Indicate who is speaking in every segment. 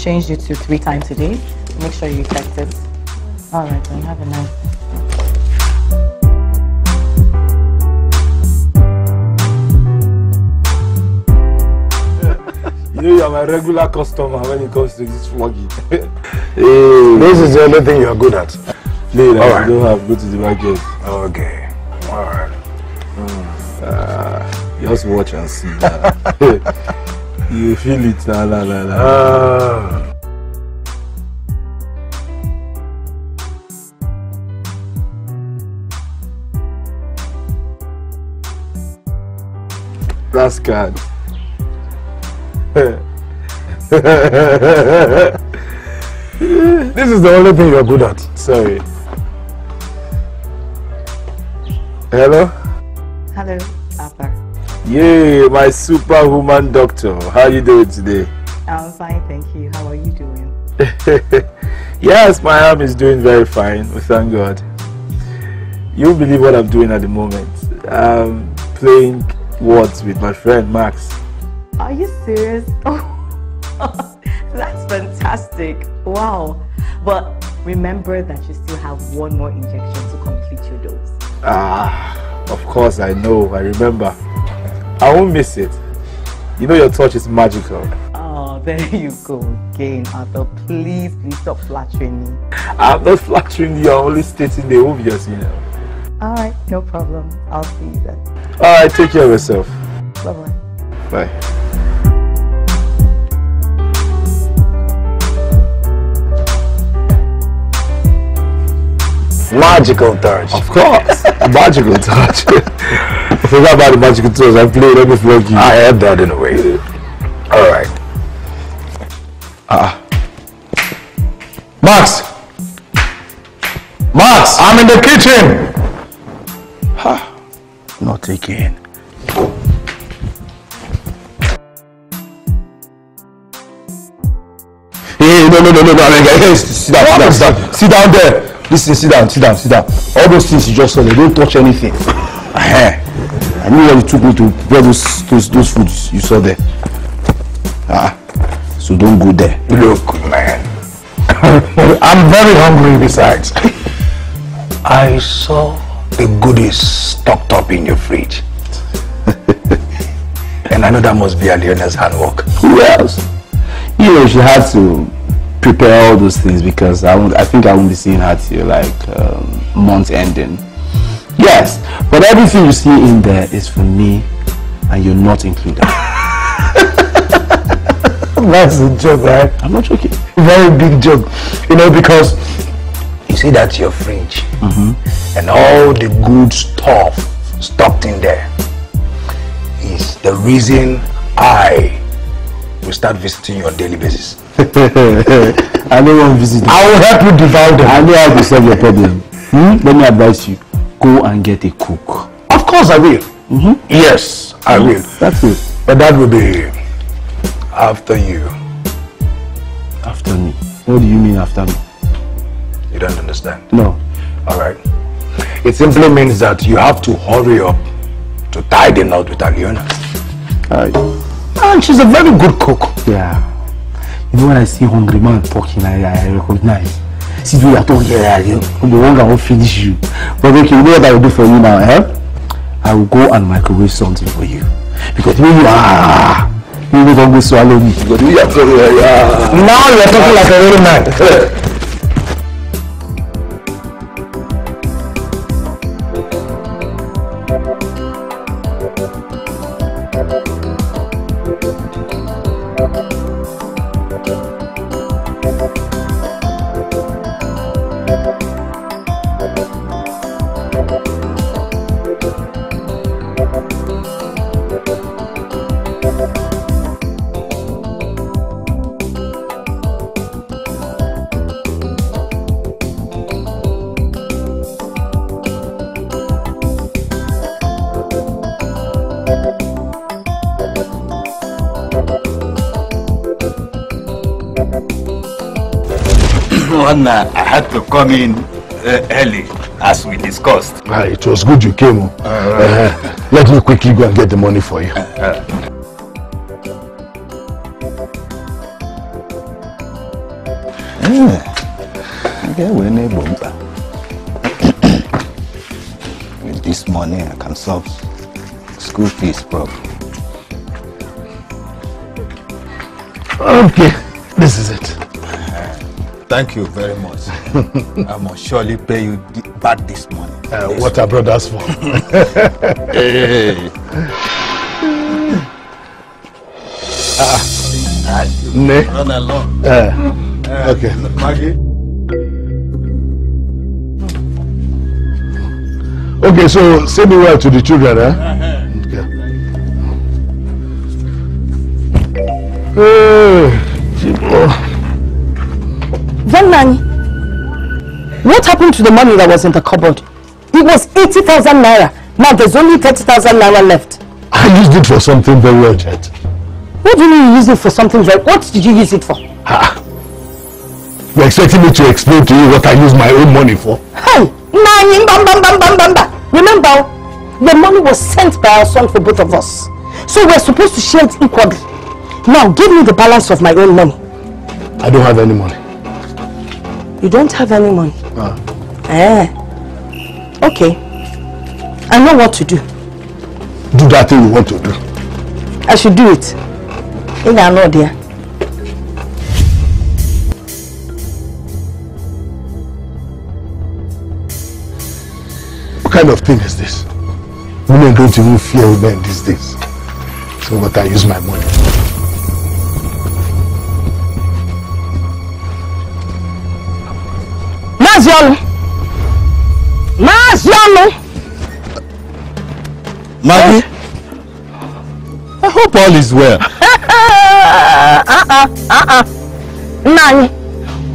Speaker 1: So changed it to three times a day. Make sure you check it. All right, then have a nice.
Speaker 2: You know you're my regular customer when it comes to this flogging.
Speaker 3: hey. This is the only thing you're good at.
Speaker 2: Later,
Speaker 3: All
Speaker 2: I
Speaker 3: right.
Speaker 2: don't have go to the market.
Speaker 3: Okay. All right.
Speaker 2: Uh, just watch and see. you feel it, nah, nah, nah, nah.
Speaker 3: Uh,
Speaker 2: That's card.
Speaker 3: this is the only thing you're good at.
Speaker 2: Sorry. Hello?
Speaker 1: Hello, Papa.
Speaker 2: Yay, my superwoman doctor. How you doing today?
Speaker 1: I'm fine, thank you. How are you doing?
Speaker 2: yes, my arm is doing very fine. We thank God. You believe what I'm doing at the moment. I'm playing words with my friend Max.
Speaker 1: Are you serious? Oh, that's fantastic. Wow. But remember that you still have one more injection to complete your dose.
Speaker 2: Ah, of course I know. I remember. I won't miss it. You know your touch is magical.
Speaker 1: Oh, there you go again, Arthur. Please, please stop flattering me.
Speaker 2: I'm not flattering you. I'm only stating the obvious, you know.
Speaker 1: All right, no problem. I'll see you then.
Speaker 2: All right, take care of yourself.
Speaker 1: Bye-bye.
Speaker 2: Bye.
Speaker 3: Magical touch.
Speaker 2: Of course. magical touch. I forgot about the magical touch. I played. Let me flog.
Speaker 3: I had that in a way. All right.
Speaker 2: Ah.
Speaker 3: Max! Max! I'm in the kitchen! Ha. Not again. Hey, no, no, no, no, no, I mean, guys, sit down, sit down, sit down, sit down there. Listen, sit down, sit down, sit down. All those things you just saw, they don't touch anything. I knew when you took me to where those, those, those foods you saw there. Ah, so don't go there. Look, man. I'm very hungry besides. I saw the goodies stocked up in your fridge. and I know that must be Aliona's handwork.
Speaker 4: Who else? You know, she had to prepare all those things because I won't, I think I won't be seeing her till like um, month ending. Yes, but everything you see in there is for me and you're not included.
Speaker 3: That's a joke, right?
Speaker 4: I'm not joking.
Speaker 3: Very big joke. You know, because you see that's your fridge. Mm-hmm. And all the good stuff stocked in there is the reason I will start visiting you on daily basis.
Speaker 4: I don't want to visit.
Speaker 3: I will help you devour them.
Speaker 4: I know how to solve your problem. Hmm? Let me advise you. Go and get a cook.
Speaker 3: Of course I will. Mm-hmm. Yes, I mm-hmm. will.
Speaker 4: That's it.
Speaker 3: But that will be after you.
Speaker 4: After me. What do you mean after me?
Speaker 3: You don't understand.
Speaker 4: No.
Speaker 3: All right. It simply means that you have to hurry up to tie the knot with Aliona.
Speaker 4: Alright.
Speaker 3: And she's a very good cook.
Speaker 4: Yeah. You know when I see hungry man talking, I, I recognize. See way you're talking, yeah, you the hunger will finish you. But okay, you know what I will do for you now, eh? I will go and microwave something for you. Because you ah, you will go swallow me. Because you are ah.
Speaker 3: Now you're talking like a real man.
Speaker 5: One, uh, I had to come in uh, early, as we discussed.
Speaker 3: Ah, it was good you came. oh. Uh, let me quickly go and get the money for you. Thank you very much. I must surely pay you back this money.
Speaker 6: Uh, what are brothers for?
Speaker 3: Hey.
Speaker 6: Ne?
Speaker 3: Run along.
Speaker 6: Uh, okay.
Speaker 3: Maggie.
Speaker 6: Okay, so say me well to the children, eh? Okay. Hey, Chibo.
Speaker 7: Man, what happened to the money that was in the cupboard? It was 80,000 naira. Now there's only 30,000 naira left.
Speaker 6: I used it for something very urgent.
Speaker 7: What do you mean you used it for something right? What did you use it for?
Speaker 6: Ah. You're expecting me to explain to you what I use my own money for?
Speaker 7: Hey! Nani, bam, bam, bam, bam, bam, bam. Remember, the money was sent by our son for both of us. So we're supposed to share it equally. Now, give me the balance of my own money.
Speaker 6: I don't have any money.
Speaker 7: You don't have any money?
Speaker 6: Ah.
Speaker 7: Eh. Okay. I know what to do.
Speaker 6: Do that thing you want to do.
Speaker 7: I should do it. In an order.
Speaker 6: What kind of thing is this? Women don't even fear men these days. So what I use my money
Speaker 7: Mazionu!
Speaker 3: Maggie. I hope all is well.
Speaker 7: uh-uh, uh-uh. Nani,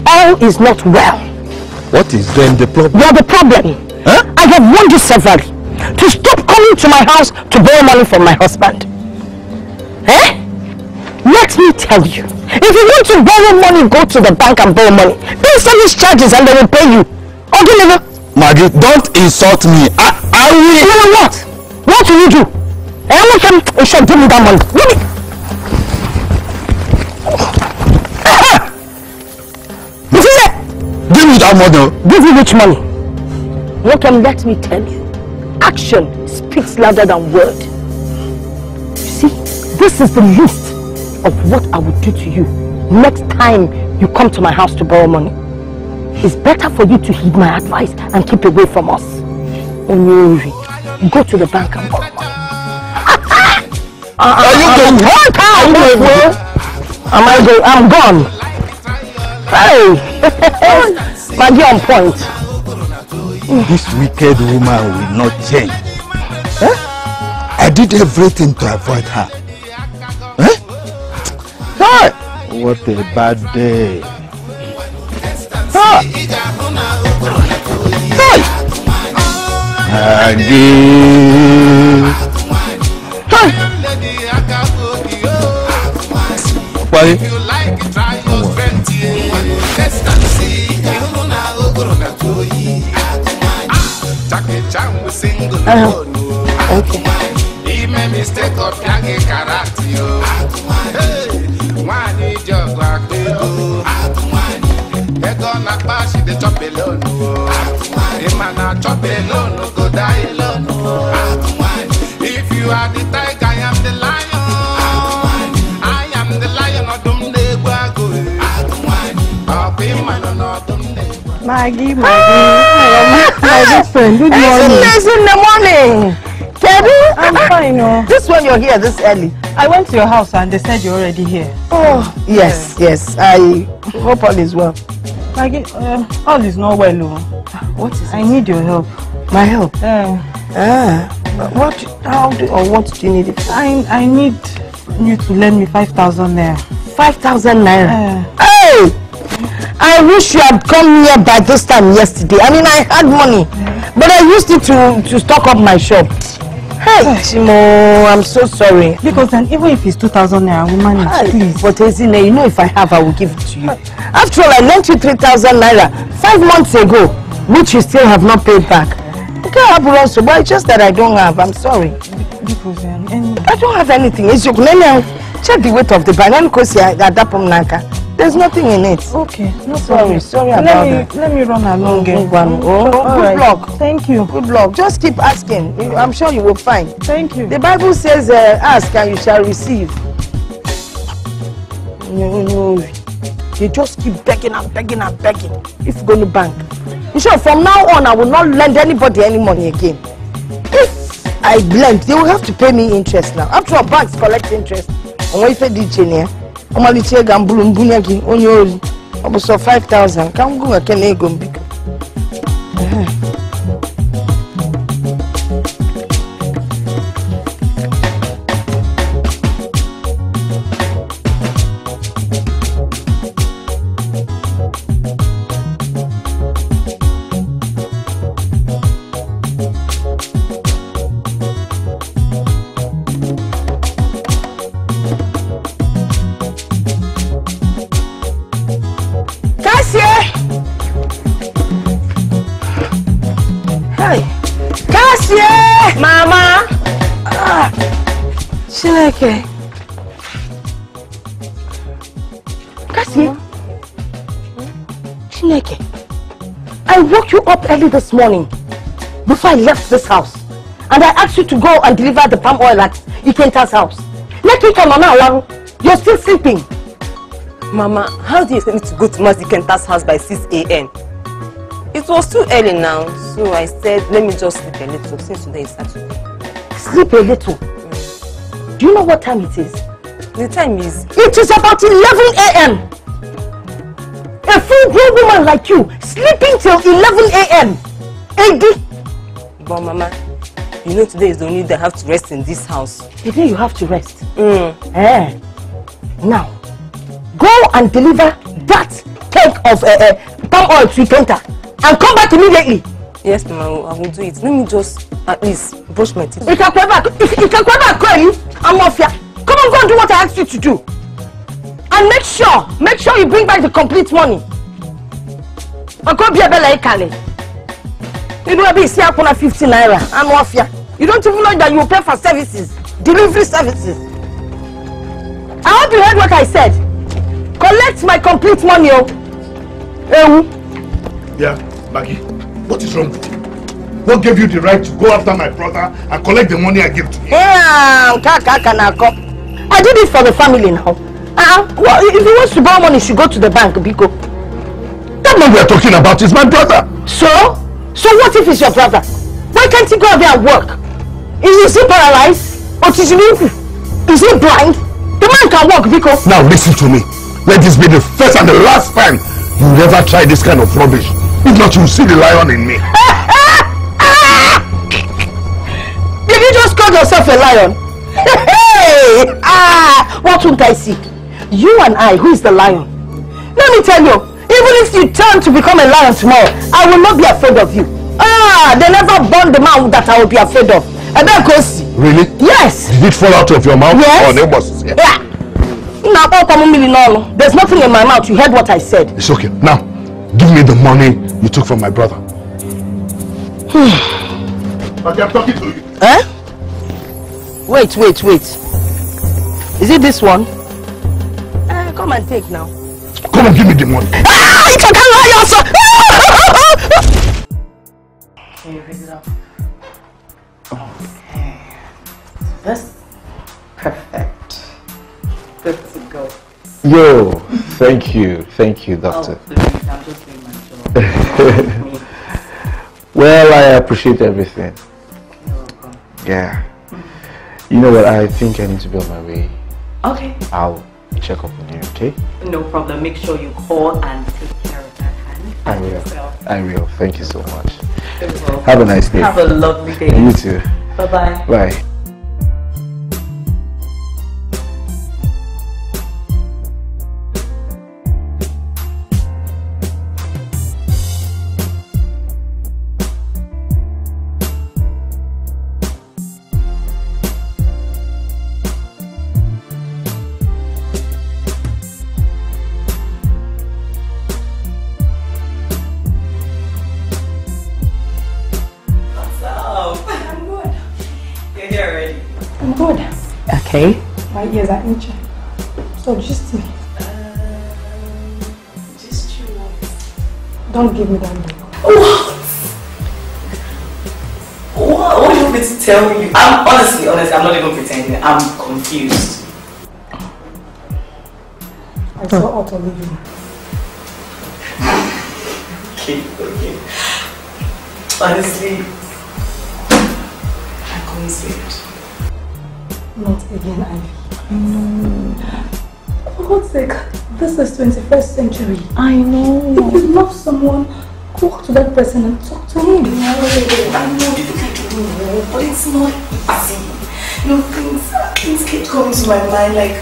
Speaker 7: all is not well.
Speaker 3: What is then the problem?
Speaker 7: You're the problem.
Speaker 3: Huh?
Speaker 7: I have warned you severally to stop coming to my house to borrow money from my husband. Eh? Let me tell you, if you want to borrow money, go to the bank and borrow money. Pay service charges and they will pay you. Deliver.
Speaker 3: Maggie, don't insult me. I, I will.
Speaker 7: You know what? What will you do? Eh, look, um, you should give me that money. Give me. You see that?
Speaker 3: Give me that money.
Speaker 7: Give you which money? Um, let me tell you. Action speaks louder than word. You see, this is the least of what I would do to you next time you come to my house to borrow money. It's better for you to heed my advice and keep away from us. Onyori, go to the bank and borrow money. Ah, ah, Are you ah, going? Time, Am I going? I'm gone. Hey, Maggie on point.
Speaker 3: This wicked woman will not change. Eh? I did everything to avoid her. wọ́n tẹ̀
Speaker 8: bá dẹ̀. àgé. parí. Uh-huh. Okay wine jug like they go. Head on pass, she dey chop alone. The man a chop alone, go die alone. If you are the tiger, I am the lion. My no
Speaker 1: Maggie, Maggie, my good friend. Good morning.
Speaker 7: It's in the morning. Kedu?
Speaker 1: I'm fine. Oh.
Speaker 7: This one you're here this early.
Speaker 1: I went to your house and they said you're already here.
Speaker 7: Oh, yes, yes. I hope all is well.
Speaker 1: Maggie, uh, all is not well, oh.
Speaker 7: What is
Speaker 1: I need your help.
Speaker 7: My help?
Speaker 1: Uh,
Speaker 7: Ah, what, how do, or what do you need it for?
Speaker 1: I, I need you to lend me 5,000 naira.
Speaker 7: 5,000 naira.
Speaker 1: Uh,
Speaker 7: Hey! I wish you had come here by this time yesterday. I mean, I had money, but I used it to, to stock up my shop. Hey, Chimo, I'm so sorry.
Speaker 1: because then even if it's 2,000 naira, we manage,
Speaker 7: Hi,
Speaker 1: please.
Speaker 7: But Ezine, you know if I have, I will give it to you. After all, I lent you 3,000 naira five months ago, which you still have not paid back. Okay, I have also, but it's just that I don't have. I'm sorry.
Speaker 1: Because, um, and
Speaker 7: I don't have anything. It's your. Check the weight of the banana because I adapt from Naka. There's nothing in it.
Speaker 9: Okay, no
Speaker 7: Sorry,
Speaker 9: problem.
Speaker 7: sorry
Speaker 9: let
Speaker 7: about
Speaker 9: me,
Speaker 7: that.
Speaker 9: Let me run along. eh?
Speaker 7: Ngwanu. Oh,
Speaker 9: All
Speaker 7: good
Speaker 9: right.
Speaker 7: luck.
Speaker 9: Thank you.
Speaker 7: Good luck. Just keep asking. I'm sure you will find.
Speaker 9: Thank you.
Speaker 7: The Bible says, uh, ask and you shall receive. No, no. You just keep begging and begging and begging if you go to bank. You sure from now on I will not lend anybody any money again. If I lend, they will have to pay me interest now. After all, banks collect interest. Onwe ife dị iche na ya. Ọmalite ego m bụrụ mbunye gị onye ori. Ọ bụ sọ 5,000 ka m gụ eke na ego m. up early this morning before I left this house. And I asked you to go and deliver the palm oil at Ikenta's house. Let me come, Mama. You're still sleeping.
Speaker 10: Mama, how do you expect me to go to Mazi Kenta's house by 6 a.m.? It was too early now, so I said, let me just sleep a little since today is Saturday.
Speaker 7: Sleep a little. Do you know what time it is?
Speaker 10: The time is...
Speaker 7: It is about 11 a.m. A full grown woman like you sleeping till 11 a.m. AD.
Speaker 10: But Mama, you know today is the only day I have to rest in this house.
Speaker 7: Today you have to rest.
Speaker 10: Mm.
Speaker 7: Eh. Now, go and deliver that cake of uh, uh, palm oil to Kenta and come back immediately.
Speaker 10: Yes, Mama, I will- do it. Let me just at least brush my teeth.
Speaker 7: Ikakweba, Ikakweba Kweli, I'm off here. Come on, go and do what I asked you to do. And make sure, make sure you bring back the complete money. Uncle Biabela Ikale. You know, be see upon a 50 naira. Off here. You don't even know that you pay for services, delivery services. I hope you heard what I said. Collect my complete money, oh. Ewu.
Speaker 5: Yeah, Maggie, what is wrong with you? What gave you the right to go after my brother and collect the money I gave to him?
Speaker 7: Yeah, kanako. I did it for the family now. Uh, well, if he wants to borrow money, he should go to the bank, Biko.
Speaker 5: That man we are talking about is my brother.
Speaker 7: So? So what if it's your brother? Why can't he go out there and work? Is he paralyzed? Or is he, is he blind? The man can walk, Biko.
Speaker 5: Now listen to me. Let this be the first and the last time you ever try this kind of rubbish. If not, you will see the lion in me.
Speaker 7: Did you just call yourself a lion? Hey! Ah! What won't I see? You and I, who is the lion? Let me tell you, even if you turn to become a lion tomorrow, I will not be afraid of you. Ah! They never born the man that I will be afraid of. I better go see.
Speaker 5: Really?
Speaker 7: Yes!
Speaker 5: Did it fall out of your mouth?
Speaker 7: Yes.
Speaker 5: Or neighbors? Yeah.
Speaker 7: Yeah! Now, oh, come on, Millie, no, no. There's nothing in my mouth. You heard what I said.
Speaker 5: It's okay. Now, give me the money you took from my brother. But I'm talking to you.
Speaker 7: Eh? Wait, wait, wait. Is it this one? Come and take now.
Speaker 5: Come and give me the money.
Speaker 7: Ah, it's a lion, sir!
Speaker 1: Can you pick it up? Okay. This perfect. Good to go.
Speaker 2: Yo, thank you, thank you, doctor.
Speaker 1: Oh, please, I'm just doing my job.
Speaker 2: Well, I appreciate everything. Yeah. You know what? I think I need to be on my way.
Speaker 1: Okay,
Speaker 2: I'll check up on you, okay?
Speaker 1: no problem. Make sure you call and take care of that hand.
Speaker 2: I will.
Speaker 1: Yourself.
Speaker 2: I will. Thank you so much. Have a nice day.
Speaker 1: Have a lovely day.
Speaker 2: You too.
Speaker 1: Bye-bye.
Speaker 2: Bye.
Speaker 1: What's
Speaker 7: Okay.
Speaker 9: My ears are itching. So just me. Uh, Don't give me that look.
Speaker 1: What? What? What do you want me to tell you? I'm honestly, honestly, I'm not even pretending. I'm confused.
Speaker 9: I saw Otto leaving.
Speaker 1: Okay, okay. Honestly, I'm convinced.
Speaker 9: Not again, Ivy. No. For God's sake, this is 21st century.
Speaker 7: I know.
Speaker 9: If you love someone, go to that person and talk to him.
Speaker 1: I know you can do but it's not easy. You know, things, things keep coming to my mind like,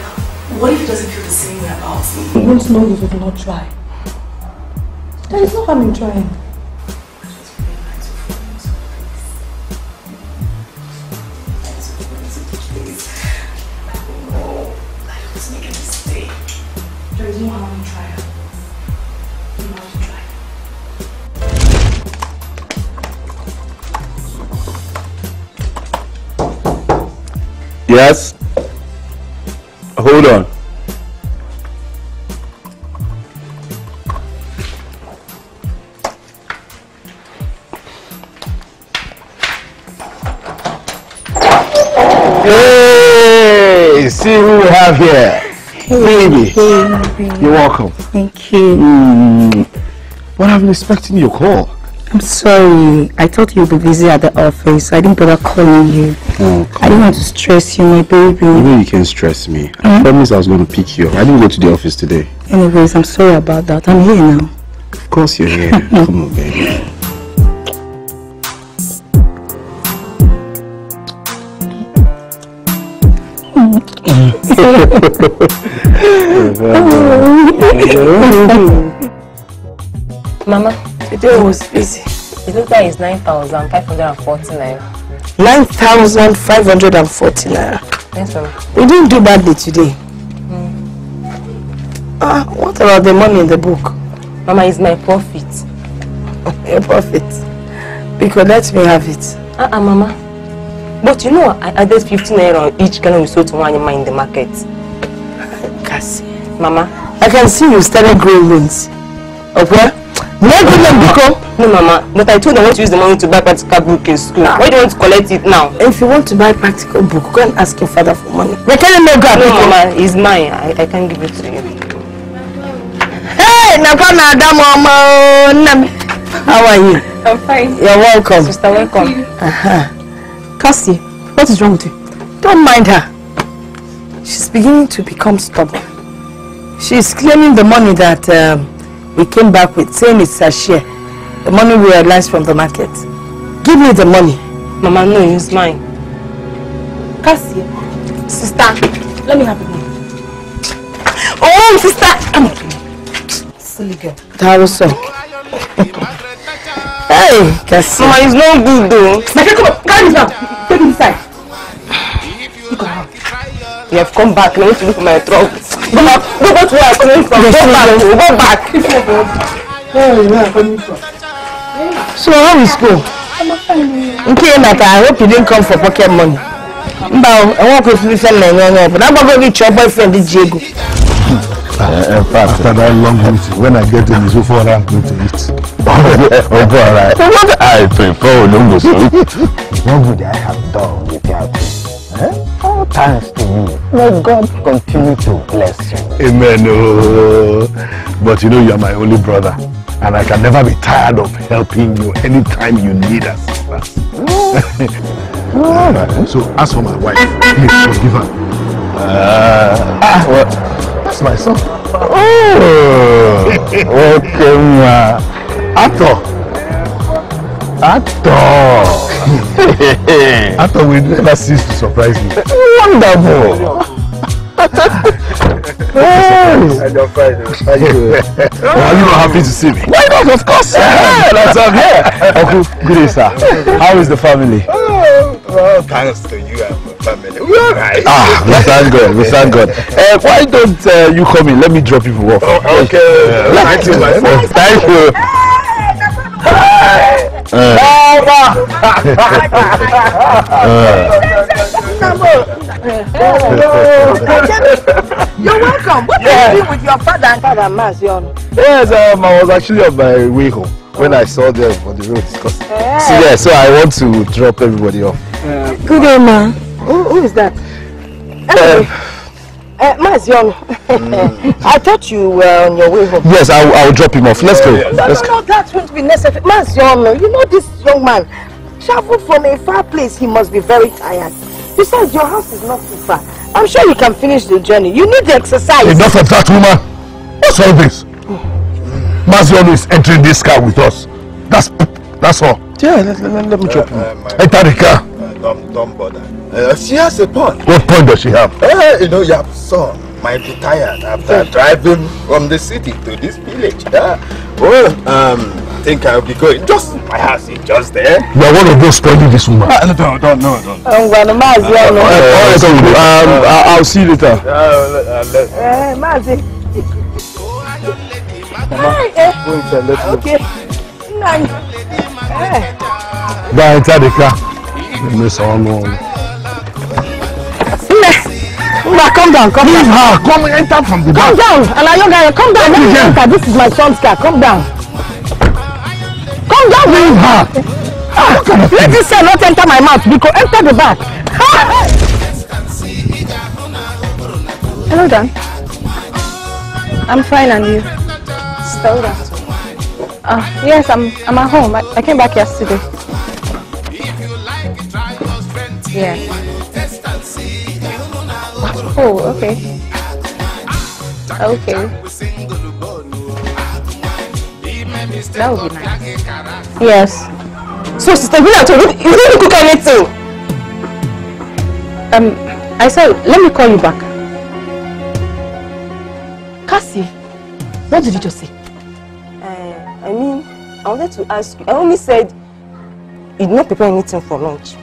Speaker 1: what if he doesn't feel the same way about me?
Speaker 9: You won't know if you do not try. There is no harm in trying.
Speaker 2: Yes? Hold on. Hey, see who we have here. Baby. You're welcome.
Speaker 7: Thank you.
Speaker 2: Mm, but I've been expecting your call.
Speaker 7: I'm sorry. I thought you'd be busy at the office. I didn't bother calling you.
Speaker 2: Oh,
Speaker 7: I didn't want to stress you, my baby.
Speaker 2: You know you can stress me. I promised I was going to pick you up. I didn't go to the office today.
Speaker 7: Anyways, I'm sorry about that. I'm here now.
Speaker 2: Of course you're here. Come on, baby.
Speaker 10: Mama, today was busy. The total is 9,540 naira.
Speaker 7: 9,540 naira.
Speaker 10: Yes, mama.
Speaker 7: We didn't do badly today. Ah, what about the money in the book?
Speaker 10: Mama, it's my profit.
Speaker 7: Your profit. Because let me have it.
Speaker 10: Uh-uh, mama. But you know, I added 15 naira on each Ghana we sold to one in the market.
Speaker 7: Cassie.
Speaker 10: Mama.
Speaker 7: I can see you started growing wings. Okay? Let them become.
Speaker 10: No, mama. But I told them I want to use the money to buy practical book in school. Why do you want to collect it now?
Speaker 7: If you want to buy practical book, go and ask your father for money. They can't no grab
Speaker 10: No,
Speaker 7: because-
Speaker 10: mama. It's mine. I, I can't give it to you.
Speaker 7: Hey, Napa Madam Mama. How are you?
Speaker 9: I'm fine.
Speaker 7: You're welcome.
Speaker 10: Sister, welcome.
Speaker 7: Uh-huh.
Speaker 9: Cassie, what is wrong with you?
Speaker 7: Don't mind her. She's beginning to become stubborn. She's claiming the money that um, we came back with, saying it's her share. The money we realized from the market. Give me the money.
Speaker 10: Mama, no, it's mine.
Speaker 9: Cassie,
Speaker 10: Sister.
Speaker 9: let me have it now.
Speaker 7: Oh, sister! Come on.
Speaker 9: Silly girl.
Speaker 7: That was so. hey, Cassie.
Speaker 10: Mama, it's not good though.
Speaker 9: My friend, come on, carry this now. Take it inside.
Speaker 10: You have come back. Now I want to look for my throat. Go back. Go back to where I'm coming from. Go back. Go back.
Speaker 7: So how is school? Okay, Nata, I hope you didn't come for pocket money. Mba, I want to feel friend na nyanyo, but I'm going to get your boyfriend, Diego.
Speaker 5: In fact, after that long meeting, when I get in, it's over I'm going to eat. oh, boy, alright.
Speaker 2: What I prefer Olongo
Speaker 5: What would I have done without you? Eh? All thanks to you. May God continue to bless you. Amen. Oh. But you know, you're my only brother. And I can never be tired of helping you anytime you need. Alright. So, as for my wife, please forgive her. Uh, ah, well, that's my son. Oh, okay, ma. Ato. Ato. Ato will never cease to surprise me. Wonderful. Are you not happy to see me?
Speaker 2: Why not? Of course. That's I'm here. Uncle, good day, sir. How is the family?
Speaker 3: Oh, well, thanks to you and my family. We all right.
Speaker 2: Ah, we thank God. We thank God. Uh, why don't uh, you come in? Let me drop you off.
Speaker 3: Oh, okay. Thank you, my friend.
Speaker 2: Thank you.
Speaker 7: You're welcome. What are you doing with your father and father, Mazion?
Speaker 2: Yes, um, I was actually on my way home when I saw them on the road. Because, See there, so I want to drop everybody off.
Speaker 7: Good day, ma. Who, who is that? Anyway, uh, Mas Young, I thought you were on your way home.
Speaker 2: Yes, I'll, I'll drop him off. Let's go.
Speaker 7: No,
Speaker 2: Let's
Speaker 7: no,
Speaker 2: go.
Speaker 7: no, that won't be necessary. Mas Young, you know this young man traveled from a far place. He must be very tired. Besides, your house is not too far. I'm sure you can finish the journey. You need the exercise.
Speaker 5: Enough of that woman. What's all this? Maziano is entering this car with us. That's that's all.
Speaker 2: Yeah, let, let, let me drop him.
Speaker 5: Enter the car.
Speaker 3: Don't, don't bother. Uh, she has a point.
Speaker 5: What point does she have?
Speaker 3: Uh, you know, your son might be tired after driving from the city to this village. Uh, well, um, I think I'll be going. Just my house is just there.
Speaker 5: You are one of those spoiling this woman.
Speaker 3: Uh, no, don't, don't, no, don't.
Speaker 7: I'm going to Mas Young.
Speaker 2: Uh, all right, so, um, I- I'll see you later.
Speaker 3: Uh, uh, let,
Speaker 7: Eh, Mazi. Hi, eh,
Speaker 2: Go inside, let's go.
Speaker 7: Okay. Nine. Eh.
Speaker 5: Go enter the car. Miss Onu.
Speaker 7: Mba, come down, come
Speaker 5: Leave
Speaker 7: down.
Speaker 5: her. Come enter from the
Speaker 7: Come
Speaker 5: back.
Speaker 7: down, Alayo guy, come down. Let me enter. This is my son's car. Come down. Come down,
Speaker 5: Leave her.
Speaker 7: Ah, let this son not enter my mouth. Because enter the back.
Speaker 8: Hello, Dan. I'm fine, and you? Still Uh, yes, I'm, I'm at home. I, I came back yesterday. Yeah. Oh, okay. Okay. That would be nice. Yes.
Speaker 10: So, Sister you you didn't cook anything.
Speaker 8: Um, I said, let me call you back.
Speaker 10: Cassie, what did you just say? Uh, I mean, I wanted to ask you. I only said you did not prepare anything for lunch.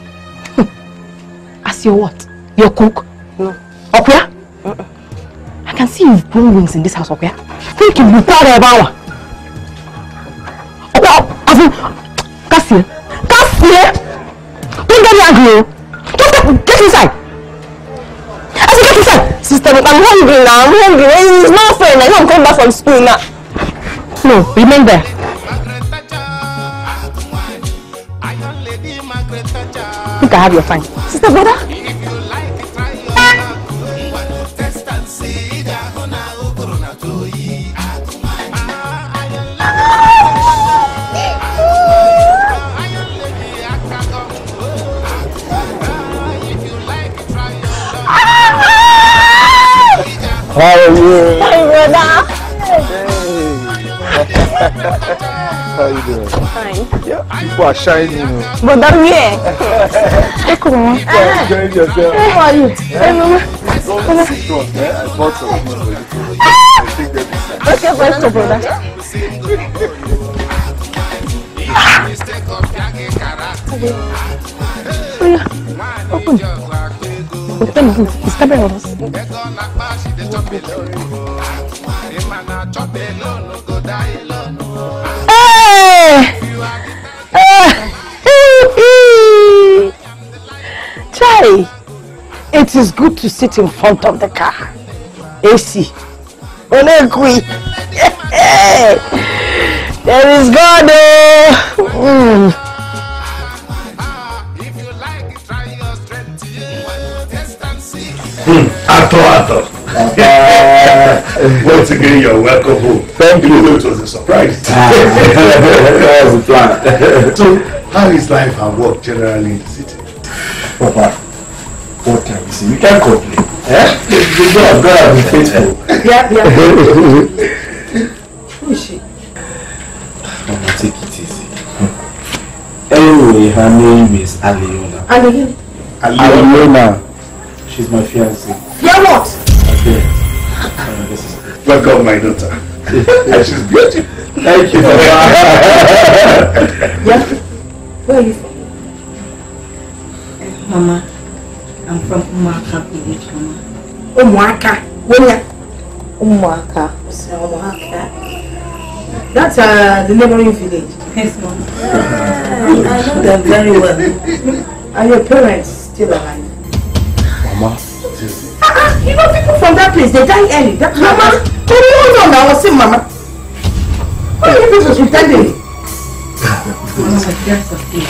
Speaker 8: As your what? Your cook?
Speaker 10: No.
Speaker 8: Okuya? I can see you've grown wings in this house, Okuya. Think you'll be proud of our. Okuya, as in, Cassie, Cassie, don't get me angry, oh. Just get, get inside. I said get inside.
Speaker 10: Sister, I'm hungry now. I'm hungry. It's not fair. I know I'm coming back from school now.
Speaker 8: No, remain there. Think I have your fine. Sister, brother?
Speaker 2: How you doing?
Speaker 10: Fine.
Speaker 2: Yeah, people are shining. You know.
Speaker 10: But that
Speaker 8: way. Hey, come on.
Speaker 2: Yeah, enjoy yourself.
Speaker 8: How are you? Hey, Mama.
Speaker 2: I bought some. I think that is.
Speaker 8: Okay, let's go, brother. Ah. Open. Open. Open. It's coming on us.
Speaker 7: Is good to sit in front of the car. AC. Onekwi. There is God. Oh. Mm.
Speaker 5: Ato, Ato. Once again, you're welcome home. Thank you. It was a surprise.
Speaker 2: that was the plan.
Speaker 5: so, how is life and work generally in the city?
Speaker 2: Papa, say? We can't complain. Eh? God, God been faithful.
Speaker 7: Yeah, yeah. Who is she?
Speaker 2: Mama, take it easy. Anyway, her name is Aliona.
Speaker 7: Aliona.
Speaker 2: Aliona. She's my fiancée.
Speaker 7: Yeah, what?
Speaker 2: Okay. This is
Speaker 5: Welcome, my daughter. and she's beautiful.
Speaker 2: Thank you, Papa.
Speaker 7: Yeah. Where are you from? Where?
Speaker 11: Umaka.
Speaker 7: Umuaka. That's uh, the neighboring village.
Speaker 11: Yes, Mama.
Speaker 7: I know them very well. Are your parents still alive?
Speaker 2: Mama.
Speaker 7: Ah, ah, you know people from that place, they die early. That, mama, can you hold on now? I say, mama. this is pretending.
Speaker 12: Mama, that's a thing.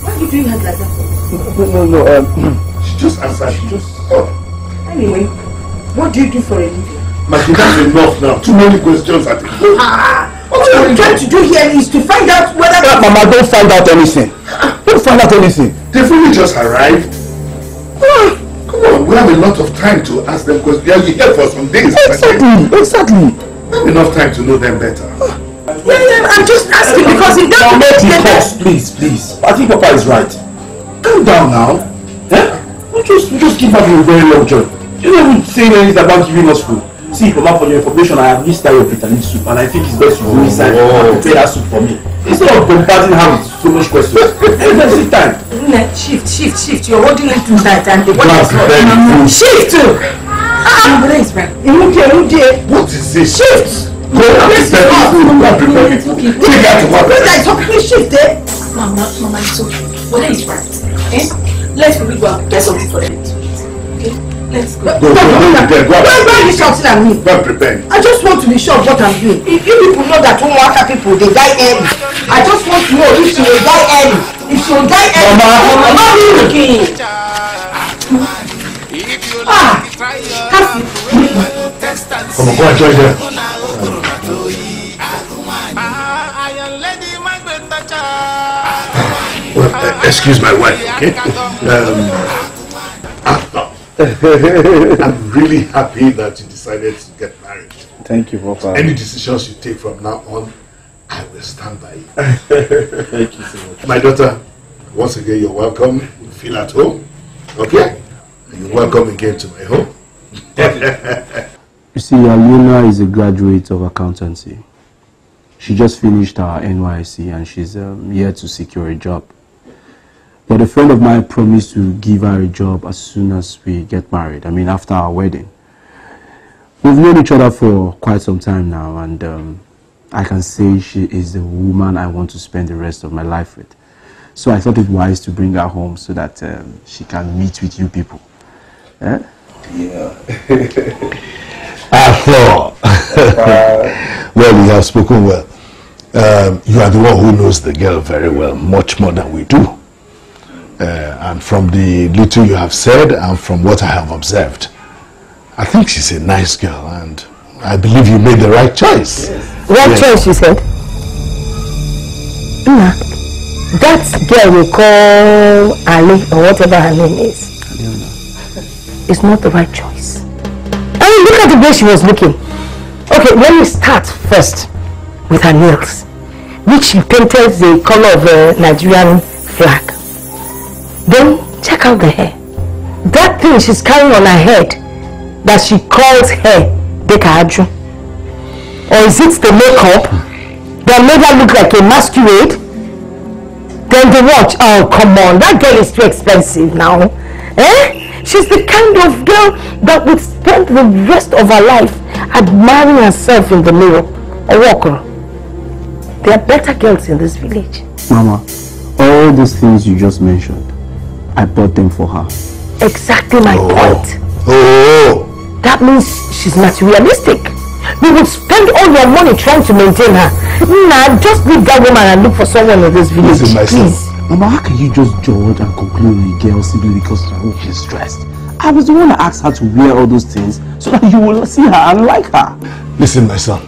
Speaker 12: Why are you doing her like that?
Speaker 6: No, no, no. Um,
Speaker 8: She just answered. She just.
Speaker 7: Anyway, what do you do for a living?
Speaker 8: Maki, that's enough now. Too many questions at the
Speaker 7: Ah, what I'm trying to do here is to find out whether...
Speaker 6: Yeah, Mama, don't find out anything. Don't find out anything.
Speaker 8: They've only just arrived. Ah, Come on, we have a lot of time to ask them questions. Yeah, we're here for some days.
Speaker 6: Exactly, exactly.
Speaker 8: We have enough time to know them better.
Speaker 7: Yeah, yeah, I'm just asking because it
Speaker 6: Now,
Speaker 7: doesn't
Speaker 6: let
Speaker 7: make
Speaker 6: me
Speaker 7: sense.
Speaker 6: talk, please, please. I think Papa is right. Calm down now. Eh? We just, we just give her a very long job. You don't even say anything about giving us food. See, Mama, for your information, I have listed your bitter leaf soup, and I think it's best you go inside and prepare that soup for me. Instead of bombarding her with so much questions. Hey, let's take time.
Speaker 7: Shift, shift, shift. You're holding it too tight and the
Speaker 6: prepare the food.
Speaker 7: Shift! Ah, but it's right.
Speaker 8: What is this?
Speaker 7: Shift!
Speaker 8: Go and prepare the food. Go and prepare it.
Speaker 12: Okay.
Speaker 8: Take her to work.
Speaker 7: Please, I talk, please shift, eh?
Speaker 12: Mama, Mama, it's okay. Whether it's right. Eh? Let's go and prepare something for them. Okay? Let's go.
Speaker 8: Go, go, go, prepare. Go
Speaker 7: Why,
Speaker 8: and
Speaker 7: why are you shouting at me?
Speaker 8: Go prepare.
Speaker 7: I just want to be sure of what I'm doing. If you people know that Umuaka people, they die early. I just want to know if she will die early. If she will die early.
Speaker 6: Mama.
Speaker 7: Mama, okay. Ah, Kasi.
Speaker 8: Come on, go and join them. Well, uh, excuse my wife, okay? Um, I'm really happy that you decided to get married.
Speaker 6: Thank you, Papa.
Speaker 8: Any decisions you take from now on, I will stand by you.
Speaker 6: Thank you so much.
Speaker 8: My daughter, once again, you're welcome. You feel at home, okay? And you're welcome again to my home.
Speaker 2: You see, Aliona is a graduate of accountancy. She just finished her NYSC and she's um, here to secure a job. But a friend of mine promised to give her a job as soon as we get married. I mean, after our wedding. We've known each other for quite some time now, and um, I can say she is the woman I want to spend the rest of my life with. So I thought it wise to bring her home so that um, she can meet with you people. Eh?
Speaker 5: After well, you have spoken well. Um, you are the one who knows the girl very well, much more than we do. Uh, and from the little you have said and from what I have observed, I think she's a nice girl and I believe you made the right choice.
Speaker 7: What
Speaker 5: Yes.
Speaker 7: choice you said? Nna, that girl we call Ali or whatever her name is, is not the right choice. I mean, look at the way she was looking. Okay, let me start first with her nails, which she painted the color of a Nigerian flag. Then check out the hair. That thing she's carrying on her head that she calls hair, Dekaju. Or is it the makeup that made her look like a masquerade? Then the watch. Oh, come on. That girl is too expensive now. Eh? She's the kind of girl that would spend the rest of her life admiring herself in the mirror. Or walker. There are better girls in this village.
Speaker 2: Mama, all these things you just mentioned, I bought them for her.
Speaker 7: Exactly my point.
Speaker 5: Oh,
Speaker 7: That means she's materialistic. You would spend all your money trying to maintain her. Nah, just leave that woman and look for someone in this village.
Speaker 5: Listen, my son.
Speaker 2: Mama, how can you just judge and conclude on a girl simply because of how she's dressed? I was the one that asked her to wear all those things so that you will see her and like her.
Speaker 5: Listen, my son.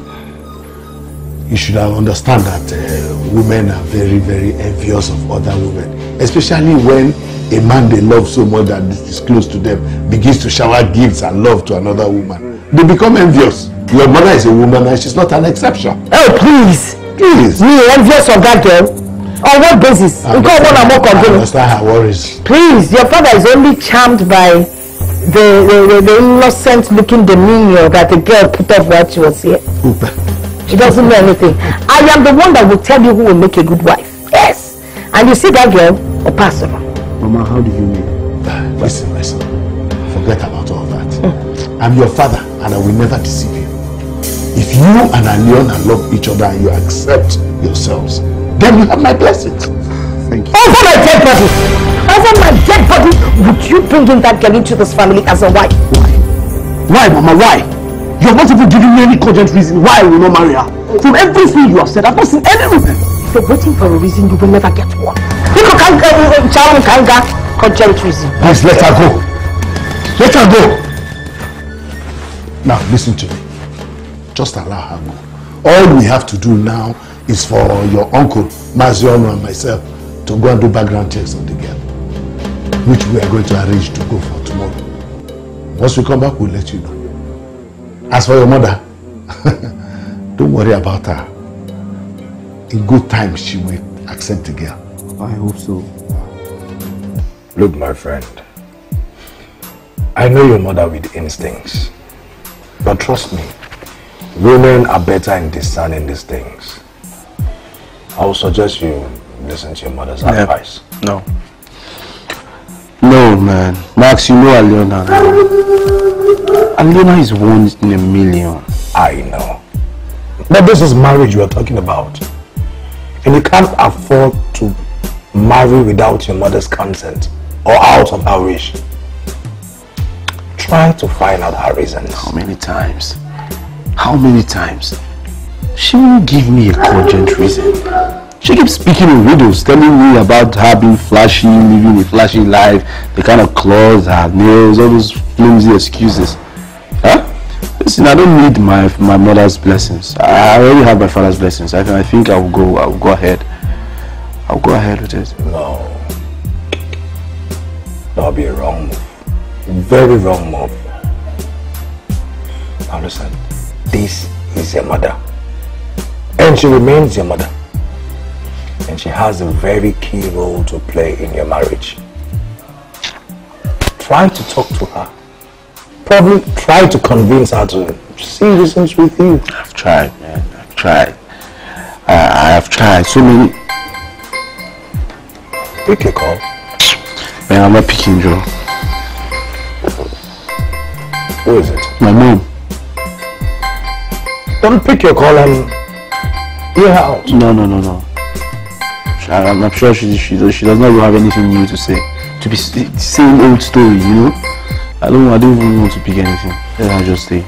Speaker 5: You should understand that uh, women are very, very envious of other women, especially when a man they love so much that is close to them begins to shower gifts and love to another woman. They become envious. Your mother is a woman and she's not an exception.
Speaker 7: Oh, please.
Speaker 5: Please.
Speaker 7: Me envious of that girl? On what basis?
Speaker 5: I
Speaker 7: Because one I'm
Speaker 5: understand- I
Speaker 7: more
Speaker 5: understand her worries.
Speaker 7: Please, your father is only charmed by the, the, the, the innocent looking demeanor that the girl put up while she was here. She doesn't know anything. I am the one that will tell you who will make a good wife. Yes. And you see that girl, or pastor.
Speaker 2: Mama, how do you mean?
Speaker 5: Ah, listen, my son. Forget about all that. I'm your father and I will never deceive you. If you and Aliona love each other and you accept yourselves, then you have my blessings.
Speaker 2: Thank you.
Speaker 7: Over my dead body! Over my dead body! Would you bring in that girl into this family as a wife?
Speaker 2: Why, Mama? Why? You have not even given me any cogent reason why I will not marry her. From everything you have said, I've not seen any reason.
Speaker 7: If you're waiting for a reason, you will never get one. Biko kanga, chawu kanga, cogent reason.
Speaker 5: Please let her go. Let her go. Now listen to me. Just allow her go. All we have to do now is for your uncle, Maziono and myself to go and do background checks on the girl. Which we are going to arrange to go for tomorrow. Once we come back, we'll let you know. As for your mother, don't worry about her. In good time, she will accept the girl.
Speaker 2: I hope so.
Speaker 3: Look, my friend. I know your mother with instincts. But trust me, women are better in discerning these things. I would suggest you listen to your mother's
Speaker 2: Yeah.
Speaker 3: advice.
Speaker 2: No. No, man. Max, you know Aliona. Aliona is one in a million.
Speaker 3: I know. But this is marriage we are talking about. And you can't afford to marry without your mother's consent or out of her wish. Try to find out her reasons.
Speaker 2: How many times? How many times? She won't give me a cogent reason. She keeps speaking in riddles, telling me about her being flashy, living a flashy life, the kind of clothes, her nails, all those flimsy excuses. Huh? Listen, I don't need my my mother's blessings. I already have my father's blessings. I, I think I'll go. I'll go ahead. I'll go ahead with it.
Speaker 3: No. That'll be a wrong move. Very wrong move. Now listen, this is your mother. And she remains your mother. And she has a very key role to play in your marriage. Try to talk to her. Probably try to convince her to see reasons with you.
Speaker 2: I've tried, man. I've tried. I, I have tried so many.
Speaker 3: Pick a call.
Speaker 2: Man, I'm not picking Joe.
Speaker 3: Who is it?
Speaker 2: My mom.
Speaker 3: Don't pick your call and hear her out.
Speaker 2: No, no, no, no. I'm, I'm sure she, she, does- she does not have anything new to say. To be same old story, you know? I don't, I don't even want to pick anything. Let her just stay.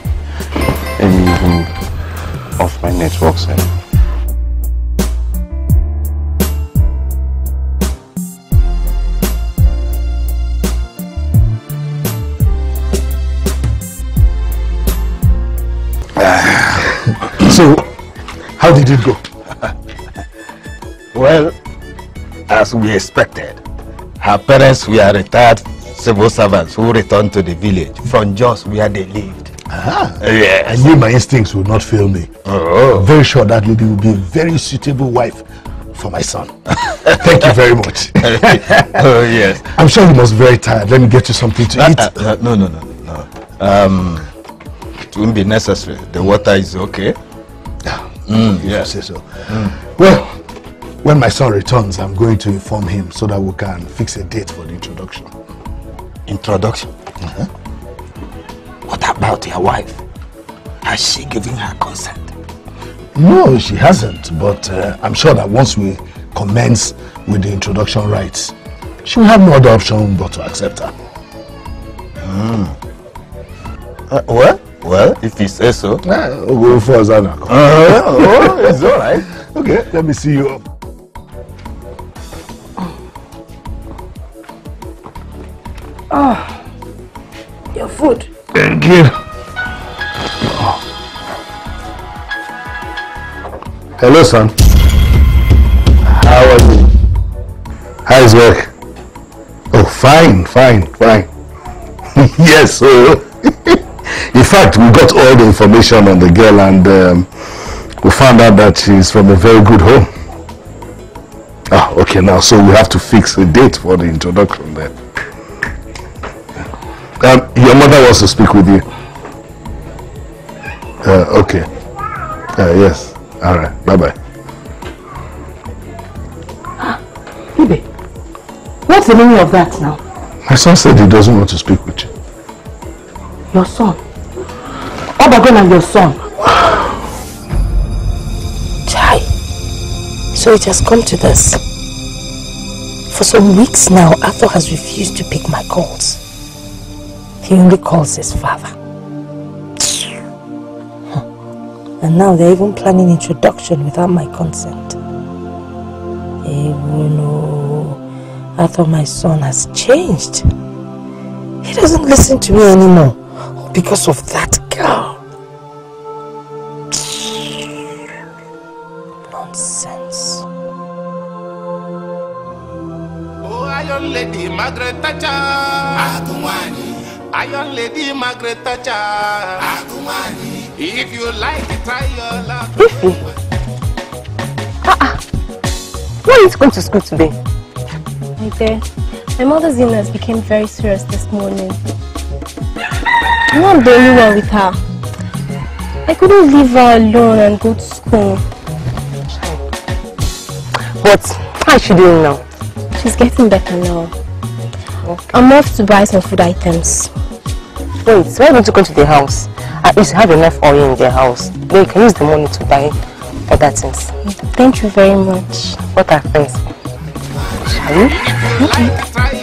Speaker 2: Even off my network side.
Speaker 5: So, how did it go?
Speaker 13: Well, as we expected, her parents were retired civil servants who returned to the village from just where they lived.
Speaker 5: Ah,
Speaker 13: Yes.
Speaker 5: I knew my instincts would not fail me.
Speaker 13: Oh.
Speaker 5: I'm very sure that lady will be a very suitable wife for my son. Thank you very much.
Speaker 13: oh, yes.
Speaker 5: I'm sure you must be very tired. Let me get you something to eat.
Speaker 13: Uh, uh, no, no, no, no. Um, it won't be necessary. The water is okay.
Speaker 5: Mm, say so. Well, when my son returns, I'm going to inform him so that we can fix a date for the introduction.
Speaker 13: Introduction? What about your wife? Has she given her consent?
Speaker 5: No, she hasn't. But uh, I'm sure that once we commence with the introduction rites, she will have no other option but to accept her.
Speaker 13: Uh, well, well, if you say so.
Speaker 5: Uh, we'll go for Zana.
Speaker 13: Uh, oh, it's all right.
Speaker 5: Okay, let me see you.
Speaker 7: Oh, your food.
Speaker 5: Thank you. Hello, son. How are you? How is work? Oh, fine, fine, fine. yes, so in fact, we got all the information on the girl and um, we found out that she's from a very good home. Ah, okay, now, so we have to fix a date for the introduction then. Um, your mother wants to speak with you. Uh, okay. Uh, yes. All right. Bye bye.
Speaker 7: Ibe, what's the meaning of that now?
Speaker 5: My son said he doesn't want to speak with you.
Speaker 7: Your son. Obagon and your son.
Speaker 14: Chai. So it has come to this. For some weeks now, Arthur has refused to pick my calls. He only calls his father.
Speaker 7: And now they're even planning introduction without my consent. No. I thought my son has changed. He doesn't listen to me anymore. Because of that girl. Nonsense.
Speaker 8: Oh, Iron Lady Margaret Thatcher. Akumani. Iron Lady Margaret Thatcher. Akumani. If you like it, try your luck. Ah, ah.
Speaker 10: Why are you going to school today?
Speaker 9: My dear, my mother's illness became very serious this morning. I'm not doing well with her. I couldn't leave her alone and go to school.
Speaker 10: But how is she doing now?
Speaker 9: She's getting better now. I'm off to buy some food items.
Speaker 10: Wait, why don't you go to the house? At least have enough oil in the house. Then you can use the money to buy other things.
Speaker 9: Thank you very much.
Speaker 10: What are friends? Shall we?
Speaker 8: Try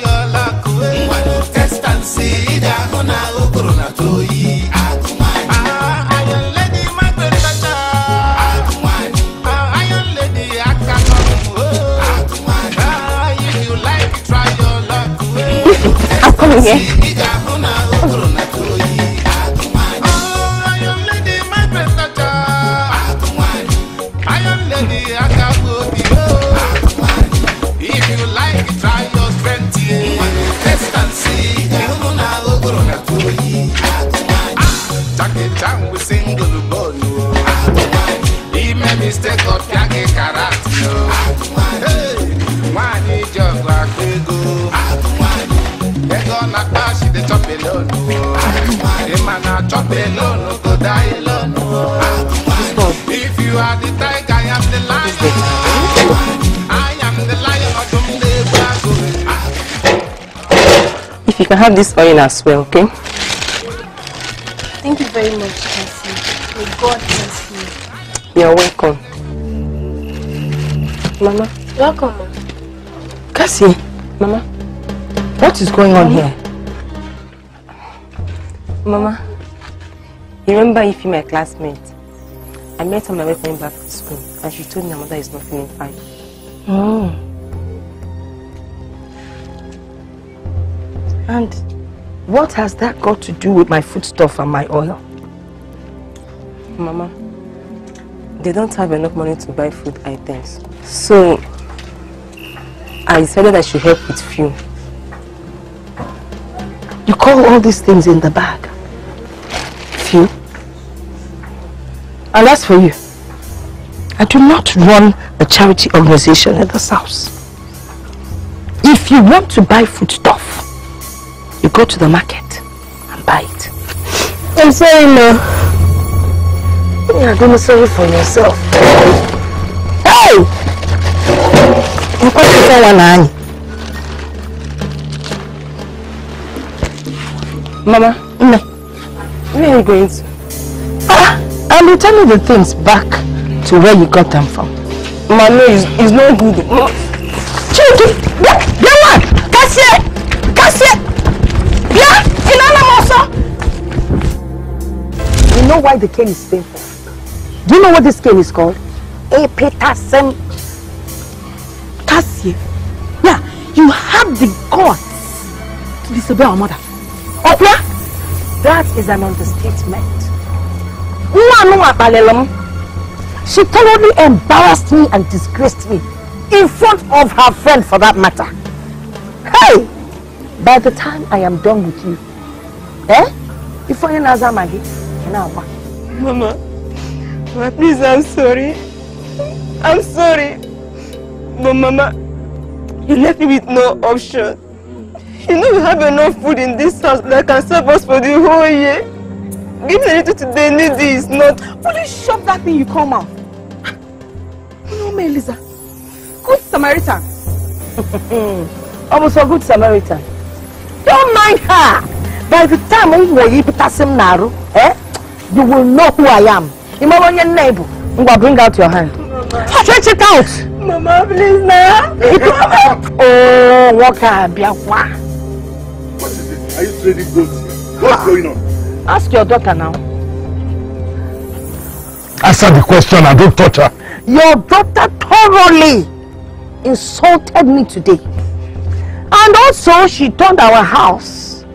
Speaker 10: have this oil as well, okay?
Speaker 9: Thank you very much, Cassie. May God bless you.
Speaker 10: You're welcome. Mama.
Speaker 9: Welcome, Mom.
Speaker 10: Cassie. Mama. What is going on here? Mama. You remember if you my classmate? I met her on my way coming back to school and she told me her mother is not feeling fine.
Speaker 7: Oh.
Speaker 10: What has that got to do with my foodstuff and my oil? Mama, they don't have enough money to buy food items. So, I decided I should help with fuel.
Speaker 7: You call all these things in the bag?
Speaker 10: Fuel?
Speaker 7: And that's for you. I do not run a charity organization in this house. If you want to buy foodstuff, go to the market and buy it.
Speaker 9: I'm sorry, Ma.
Speaker 7: You're doing sorry for yourself. Hey! You put someone on.
Speaker 10: Mama, no. Where are you going to?
Speaker 7: Ah, I'm returning the things back to where you got them from.
Speaker 10: Mama, it's, it's not good. No.
Speaker 7: Chidi, You know why the cane is painful? Do you know what this cane is called? A Peterson. Cassie, yeah, you have the guts to disobey our mother. Okwa, that is an understatement. She totally embarrassed me and disgraced me in front of her friend for that matter. Hey! By the time I am done with you, eh? If I Naza Now what?
Speaker 10: Mama, Mama, please, I'm sorry. I'm sorry. But Mama, you left me with no option. You know we have enough food in this house that can serve us for the whole year. Give me a little today, need this, not...
Speaker 7: Will you shut that thing you come out? No, Melissa. Good Samaritan. Almost a good Samaritan. Don't mind her. By the time you Peterson Naru, eh, you will know who I am. You know your neighbor. Bring out your hand. Stretch it out.
Speaker 10: Mama, please, now.
Speaker 7: oh, what can be a
Speaker 5: What is it? Are you trading goats? What's going on?
Speaker 7: Ask your daughter now.
Speaker 5: Answer the question and don't touch her.
Speaker 7: Your daughter thoroughly insulted me today. And also, she turned our house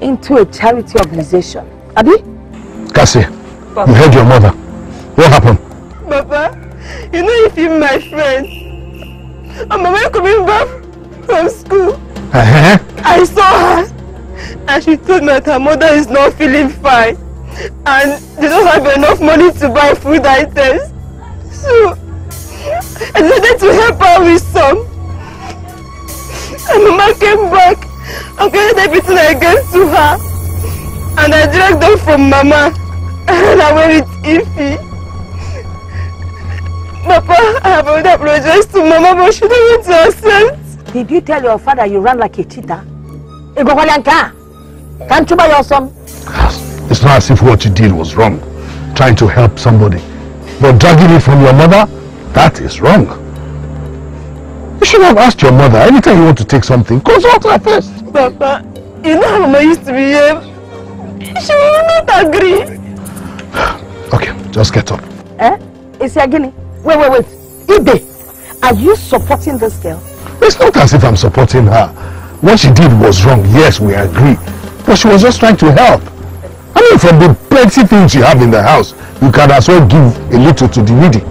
Speaker 7: into a charity organization. Abi?
Speaker 5: Cassie, you heard your mother. What happened?
Speaker 15: Papa, you know you my friend. And mama coming back from school.
Speaker 5: Uh-huh.
Speaker 15: I saw her. And she told me that her mother is not feeling fine. And they don't have enough money to buy food items. So, I decided to help her with some. And mama came back and carried everything I gave to her. And I dragged them from mama. And I went with Ify. Papa, I have already apologized to mama, but she don't want to accept.
Speaker 7: Did you tell your father you ran like a cheetah? Igogolianka, can't you buy your son?
Speaker 5: It's not as if what you did was wrong. Trying to help somebody. But dragging it from your mother, that is wrong. You should have asked your mother anytime you want to take something. Consult her first.
Speaker 15: Papa, you know how mama used to behave? She will not agree.
Speaker 5: Okay, just get up.
Speaker 7: Eh? Is he a guinea? Wait, wait, wait. Ibe, are you supporting this girl?
Speaker 5: It's not as if I'm supporting her. What she did was wrong. Yes, we agree. But she was just trying to help. I mean, from the plenty things you have in the house, you can as well give a little to the needy.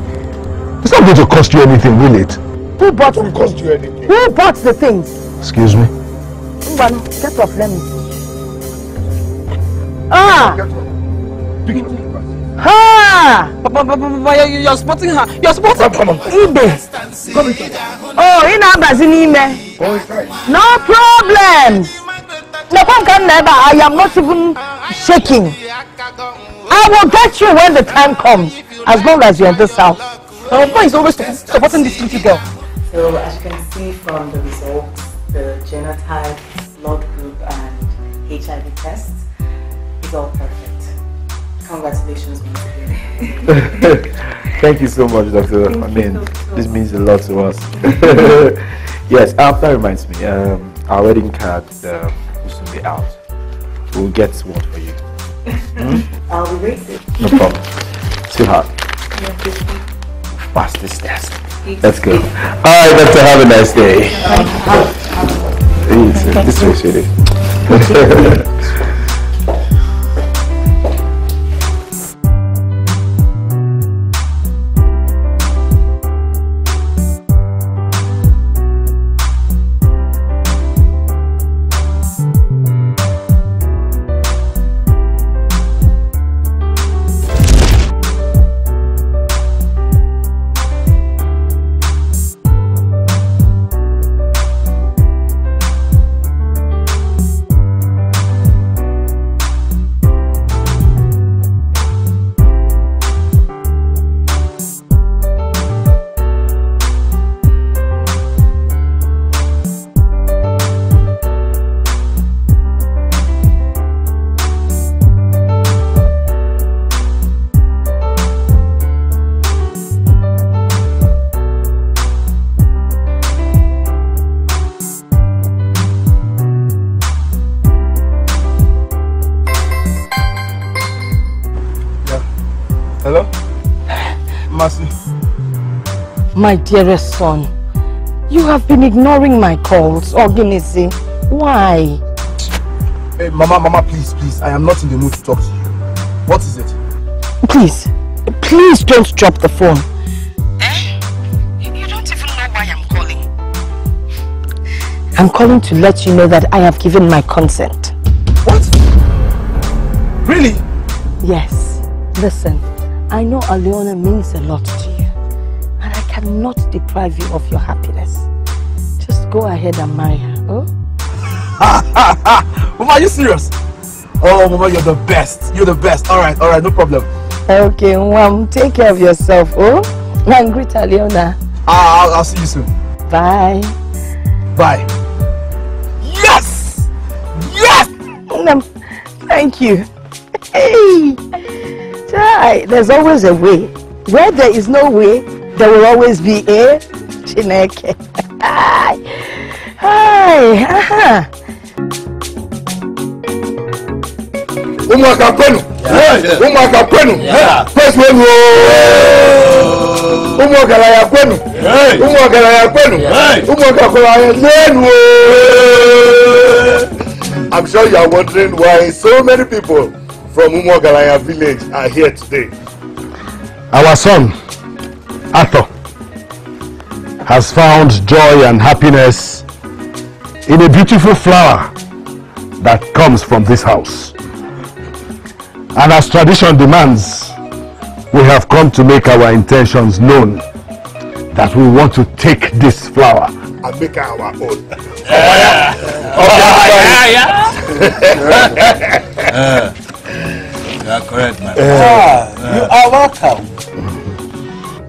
Speaker 5: It's not going to cost you anything, will it?
Speaker 7: Who bought the cost you anything? Who bought the things?
Speaker 5: Excuse me?
Speaker 7: Mbano, get off, let me see. Ah! Ha!
Speaker 12: Papa, you're supporting her. You're supporting her.
Speaker 7: Ibe. Oh, ị na-abazi n'ime. No problem. Lekwa nke m na ebe a, I am not even shaking. I will get you when the time comes, as long as you're in this house.
Speaker 12: Our Papa is always supporting this little girl.
Speaker 1: So as you can see from the results, the genotype, blood group, and HIV test is all perfect. Congratulations once again.
Speaker 2: Thank you so much, Doctor. I mean, this means a lot to us. yes, um, that reminds me. Um, our wedding card uh, will soon be out. We'll get one for you.
Speaker 1: I'll be waiting.
Speaker 2: No problem. Sweetheart, pass this test. Let's go. All right, Doctor. Have a nice day. Eat, This way, sweetie.
Speaker 7: My dearest son, you have been ignoring my calls, Oginisi. Why?
Speaker 6: Hey, Mama, Mama, please, please. I am not in the mood to talk to you. What is it?
Speaker 7: Please, please don't drop the phone. Eh?
Speaker 6: You don't even know why I'm calling.
Speaker 7: I'm calling to let you know that I have given my consent.
Speaker 6: What? Really?
Speaker 7: Yes. Listen, I know Aliona means a lot to you. And I cannot deprive you of your happiness. Just go ahead and marry her, oh?
Speaker 6: Mama, are you serious? Oh, Mama, you're the best. You're the best. All right, all right, no problem.
Speaker 7: Okay, Mom, take care of yourself, oh? And greet Aliona.
Speaker 6: Ah, I'll, I'll see you soon.
Speaker 7: Bye.
Speaker 6: Bye. Yes! Yes!
Speaker 7: Thank you. Hey! Try. There's always a way. Where there is no way, there will always be a Chineke. Hi. Hi. Aha.
Speaker 16: ụmụaka kwenu. Ụmụaka kwenu. Kwezuonu ụmụ ọgaranya kwenu. Ụmụ ọgaranya kwenu. Ụmụ ọgaranya lenu I'm sure you are wondering why so many people from Umuogaraya village are here today.
Speaker 5: Our son, Arthur, has found joy and happiness in a beautiful flower that comes from this house. And as tradition demands, we have come to make our intentions known that we want to take this flower
Speaker 16: And make her our own. Yeah. yeah, yeah.
Speaker 17: uh, You are correct, man.
Speaker 4: Ah, you are welcome.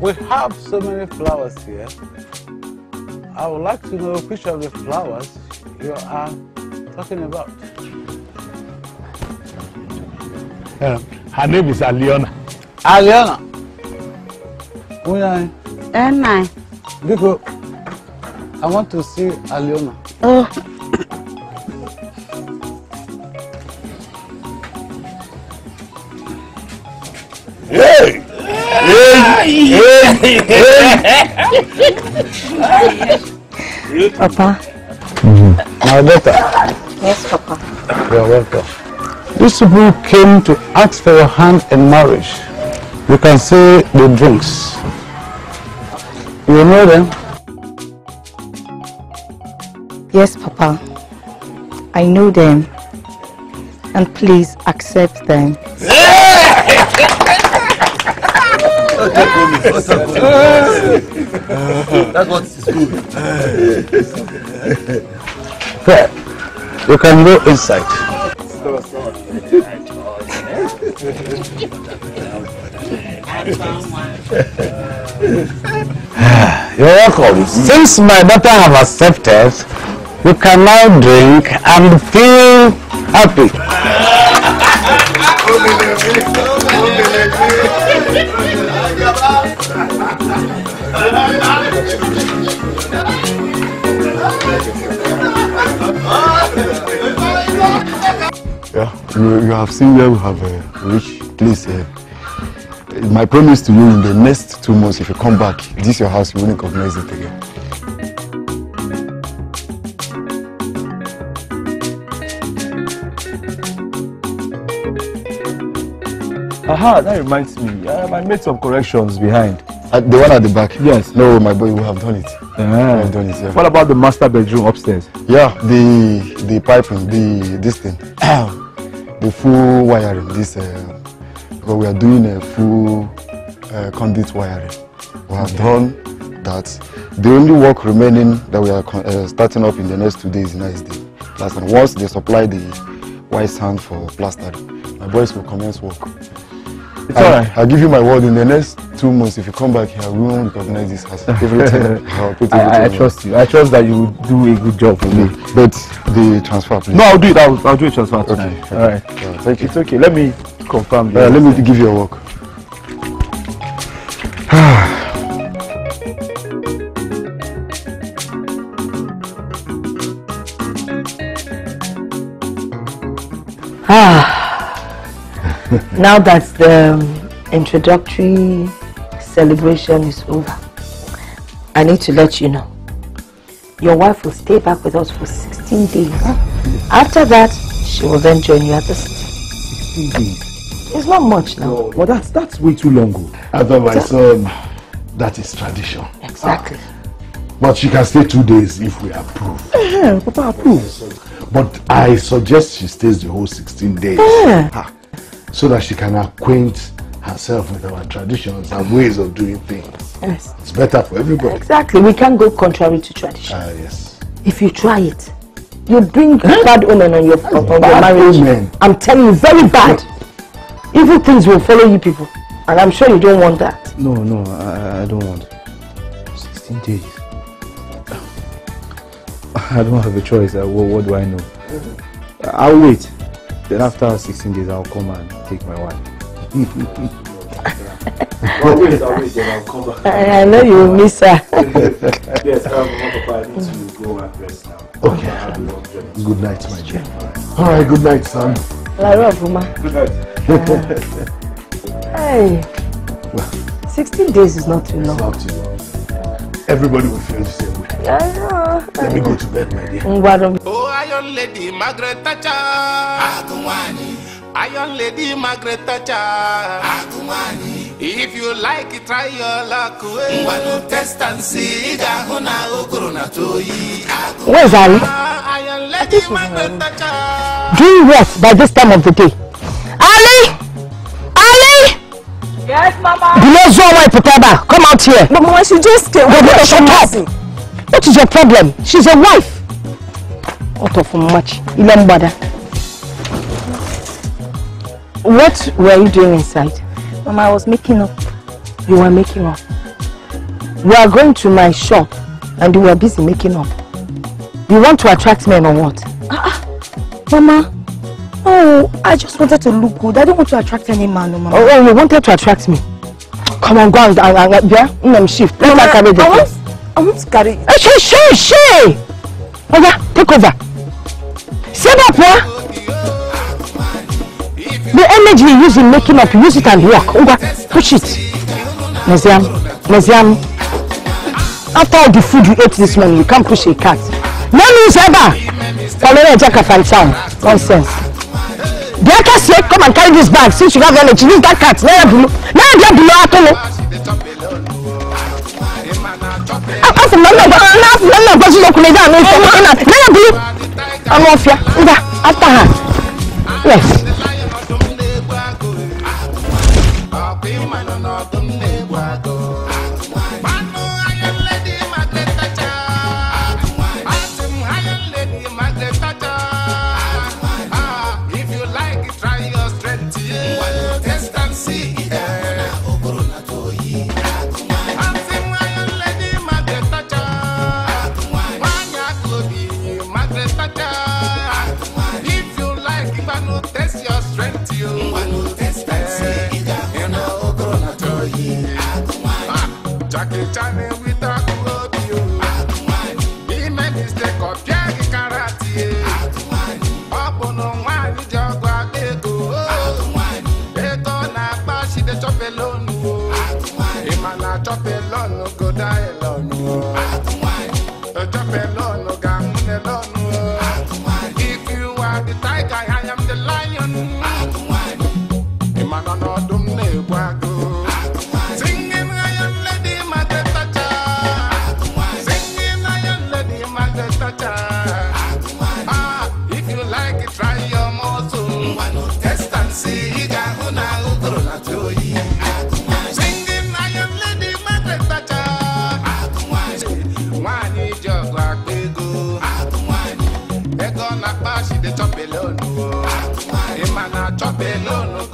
Speaker 4: We have so many flowers here. I would like to know which of the flowers you are talking about.
Speaker 5: Uh, her name is Aliona.
Speaker 4: Aliana. Unai.
Speaker 7: Nine.
Speaker 4: Biko, I want to see Aliona.
Speaker 7: Oh.
Speaker 16: Hey!
Speaker 7: Papa. Mm-hmm.
Speaker 4: My daughter,
Speaker 7: Yes, Papa.
Speaker 4: you are welcome. These people came to ask for your hand in marriage. You can say the drinks. You know them?
Speaker 7: Yes, Papa. I know them. And please accept them.
Speaker 17: That's what is good.
Speaker 4: Fair. You can go inside. You're welcome. Since my daughter have accepted, you can now drink and feel happy.
Speaker 18: Yeah, you, you have seen where we have uh, reached place. Uh, my promise to you in the next two months, if you come back, this your house, you won't recognize it again.
Speaker 2: Aha, that reminds me. I made some corrections behind.
Speaker 18: Uh, the one at the back?
Speaker 2: Yes.
Speaker 18: No, my boy, we have done it.
Speaker 2: Ah.
Speaker 18: We have done it, yeah.
Speaker 2: What about the master bedroom upstairs?
Speaker 18: Yeah, the the piping, the this thing, the full wiring. This uh, because we are doing a full uh, conduit wiring. We have done that. The only work remaining that we are uh, starting up in the next two days now is the plastering. Once they supply the white sand for plastering, my boys will commence work.
Speaker 2: It's
Speaker 18: I,
Speaker 2: alright.
Speaker 18: I give you my word. In the next two months, if you come back here, we won't recognize this as everything. I'll put
Speaker 2: I, I trust you. I trust that you will do a good job for me.
Speaker 18: But the transfer, please.
Speaker 2: No, I'll do it. I'll, I'll do a transfer tonight.
Speaker 18: Okay.
Speaker 2: All right.
Speaker 18: Yeah, thank you.
Speaker 2: It's okay. Let me confirm.
Speaker 18: Uh, let me give you a walk.
Speaker 7: Ah, now that the um, introductory celebration is over, I need to let you know. Your wife will stay back with us for 16 days. After that, she will then join you at the city.
Speaker 6: 16 days.
Speaker 7: It's not much now.
Speaker 6: But that's that's way too long. oh.
Speaker 5: I thought my son, that is tradition.
Speaker 7: Exactly.
Speaker 5: But she can stay two days if we approve.
Speaker 6: Yeah, Papa approves.
Speaker 5: But I suggest she stays the whole 16 days.
Speaker 7: Yeah.
Speaker 5: Ah, So that she can acquaint herself with our traditions and ways of doing things.
Speaker 7: Yes.
Speaker 5: It's better for everybody.
Speaker 7: Exactly. We can't go contrary to tradition.
Speaker 5: Ah, yes.
Speaker 7: If you try it, you bring bad omen on your, on your marriage.
Speaker 5: omen.
Speaker 7: I'm telling you, very bad. Evil things will follow you people. And I'm sure you don't want that.
Speaker 6: No, no, I, I don't want. 16 days. I don't have a choice. Uh, what, what do I know? I'll wait. Then after 16 days, I'll come and take my wife.
Speaker 2: Then I'll come back.
Speaker 7: I, I know you will miss her.
Speaker 2: yes, um, Papa, I need to go and rest now.
Speaker 5: Okay. Good night, my dear. All right, good night, son.
Speaker 18: Good night.
Speaker 7: Hey. 16 days is not too long.
Speaker 6: Not too long. Everybody will feel the same. Let me go to bed, my dear.
Speaker 8: Oh, Iron Lady Margaret Thatcher. Akumani. Iron Lady Margaret Thatcher. If you like it, try your luck. Ngwanu test and see. Okoro na toyi.
Speaker 7: Where's Ali?
Speaker 8: Iron Lady Margaret Thatcher.
Speaker 7: Doing what by this time of the day? Ali! Ali!
Speaker 19: Yes, Mama.
Speaker 7: Below Zoe Iputaba, come out here.
Speaker 19: But Mama, she just came.
Speaker 7: Shut up. What is your problem? She's a wife. Out of much. Ilambada. What were you doing inside?
Speaker 15: Mama, I was making up.
Speaker 7: You were making up. We are going to my shop and you were busy making up. You want to attract men or what?
Speaker 15: Mama, oh, I just wanted to look good. I don't want to attract any man, no, Mama.
Speaker 7: Oh, oh, you wanted to attract me. Come on, go and, and, and yeah, shift. The
Speaker 15: I want. I want to carry.
Speaker 7: She, she, she! Oh yeah, take over. Set up, yeah? The energy you use in making up, use it and work. Uga, push it. Naziam, Naziam. After all the food you ate this morning, you can't push a cat. No news ever. Kolere Jaka Fantown. Nonsense. The cat say, come and carry this bag since you have energy. Use that cat. Now you're below. Now you're below nasi mama ba nasi mama ba shi kuma za mu yi sai ina nana bi an ofiya nda after her yes.
Speaker 8: Akwai mana na ọdún ne chop alone go die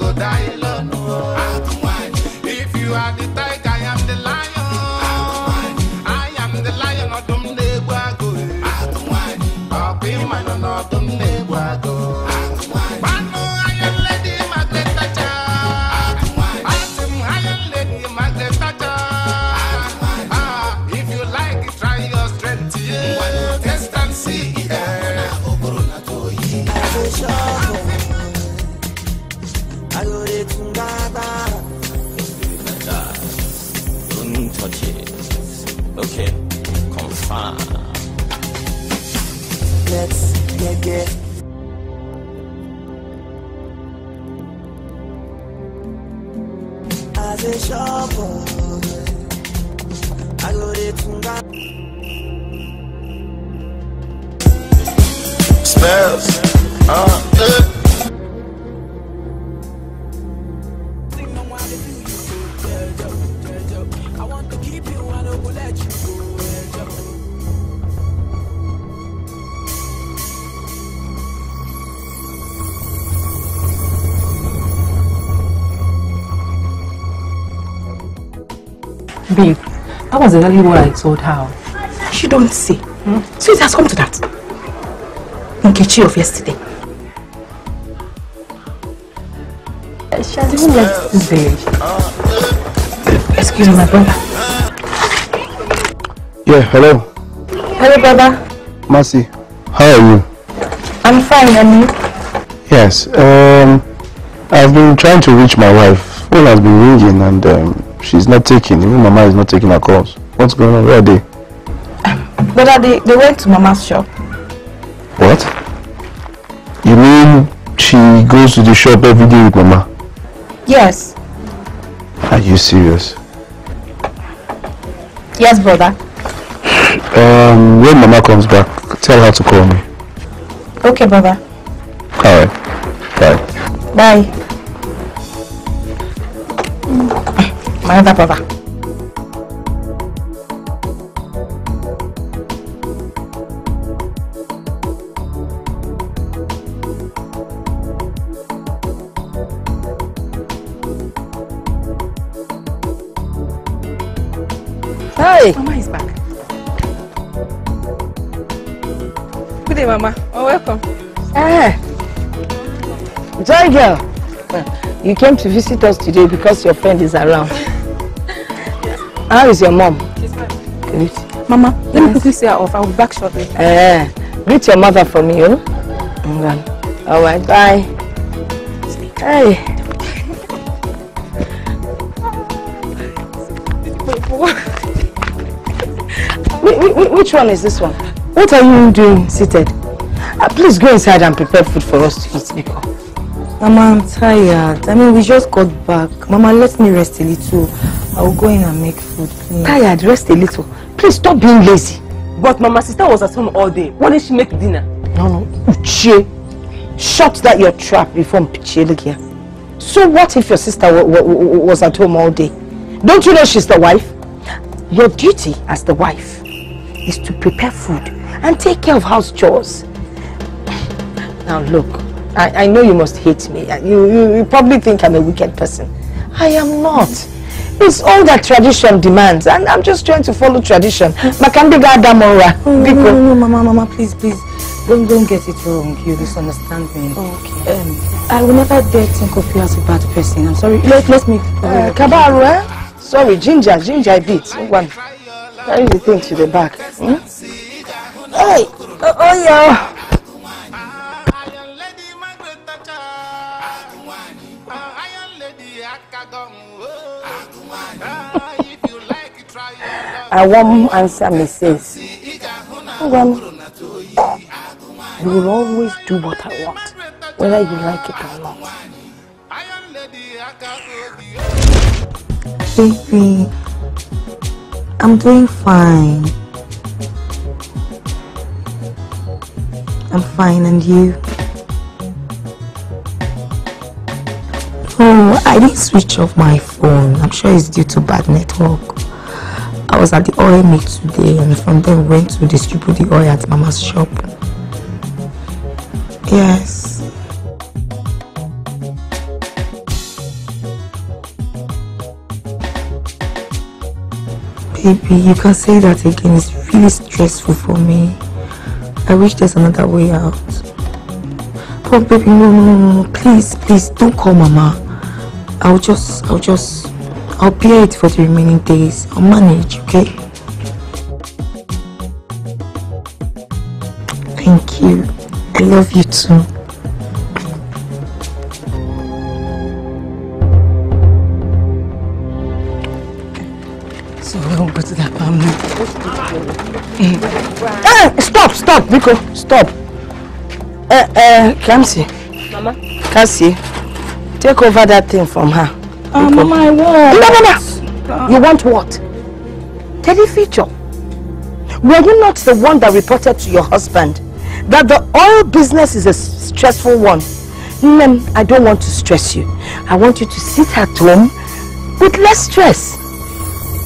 Speaker 19: that was exactly what I told her. She don't say. So it has come to that. Nkechi of yesterday. She has even left this bed. Excuse me, my brother.
Speaker 6: Yeah, hello.
Speaker 7: Hello, brother.
Speaker 6: Mercy. How are you?
Speaker 7: I'm fine, and you?
Speaker 2: Yes. Um, I've been trying to reach my wife. Phone has been ringing and um, she's not taking. Even Mama is not taking her calls. What's going on? Where are they?
Speaker 15: But they, they went to Mama's shop.
Speaker 2: What? You mean she goes to the shop every day with Mama?
Speaker 15: Yes.
Speaker 2: Are you serious?
Speaker 15: Yes, brother.
Speaker 2: Um, when Mama comes back, tell her to call me.
Speaker 15: Okay, brother.
Speaker 2: Alright. Bye.
Speaker 15: Bye. My other brother.
Speaker 7: Girl. You came to visit us today because your friend is around. How is your mom? Good.
Speaker 15: Mama, let me quickly see her off. I'll be back shortly.
Speaker 7: Eh. Greet your mother for me, oh? All right, bye. Hey. Whi- whi- whi- Which one is this one? What are you doing seated? Uh, please go inside and prepare food for us to eat, Nico.
Speaker 20: Mama, I'm tired. I mean, we just got back. Mama, let me rest a little. I will go in and make food, please.
Speaker 7: Tired, rest a little. Please stop being lazy.
Speaker 10: But Mama, sister was at home all day. Why didn't she make dinner?
Speaker 7: No, no. Uche, shut that your trap before Mpiche look here. So what if your sister wa- wa- wa- was at home all day? Don't you know she's the wife? Your duty as the wife is to prepare food and take care of house chores. Now look, I, I know you must hate me. You, you, you probably think I'm a wicked person. I am not. It's all that tradition demands and I'm just trying to follow tradition. Makandiga Adamora.
Speaker 20: No, no, no, no, Mama, Mama, please, please. Don't, don't get it wrong. You misunderstand me. okay. Um, I will never dare think of you as a bad person. I'm sorry. Let, let me...
Speaker 7: Uh, Kabaru, eh? Sorry, ginger, ginger a bit. One. Carry the thing to the back. Hmm? Hey! Oh, oh yeah! I won't answer Mrs. One. You will always do what I want, whether you like it or not.
Speaker 20: Baby, I'm doing fine. I'm fine, and you? Oh, I didn't switch off my phone. I'm sure it's due to bad network. I was at the oil mill today, and from there we went to distribute the oil at Mama's shop. Yes. Baby, you can say that again. It's really stressful for me. I wish there's another way out. But baby, no, no, no, no. Please, please, don't call Mama. I'll just, I'll just, I'll bear it for the remaining days. I'll manage, okay? Thank you. I love you too. So we'll go to that family.
Speaker 7: Eh, stop, stop, Biko, stop. Uh, uh, Kamsi.
Speaker 10: Mama?
Speaker 7: Kamsi, take over that thing from her.
Speaker 20: Oh,
Speaker 7: Biko.
Speaker 20: Mama, I want.
Speaker 7: No, no, no. Uh-uh. You want what? Teddy Feature. Were you not the one that reported to your husband that the oil business is a stressful one? Mem, I don't want to stress you. I want you to sit at home with less stress.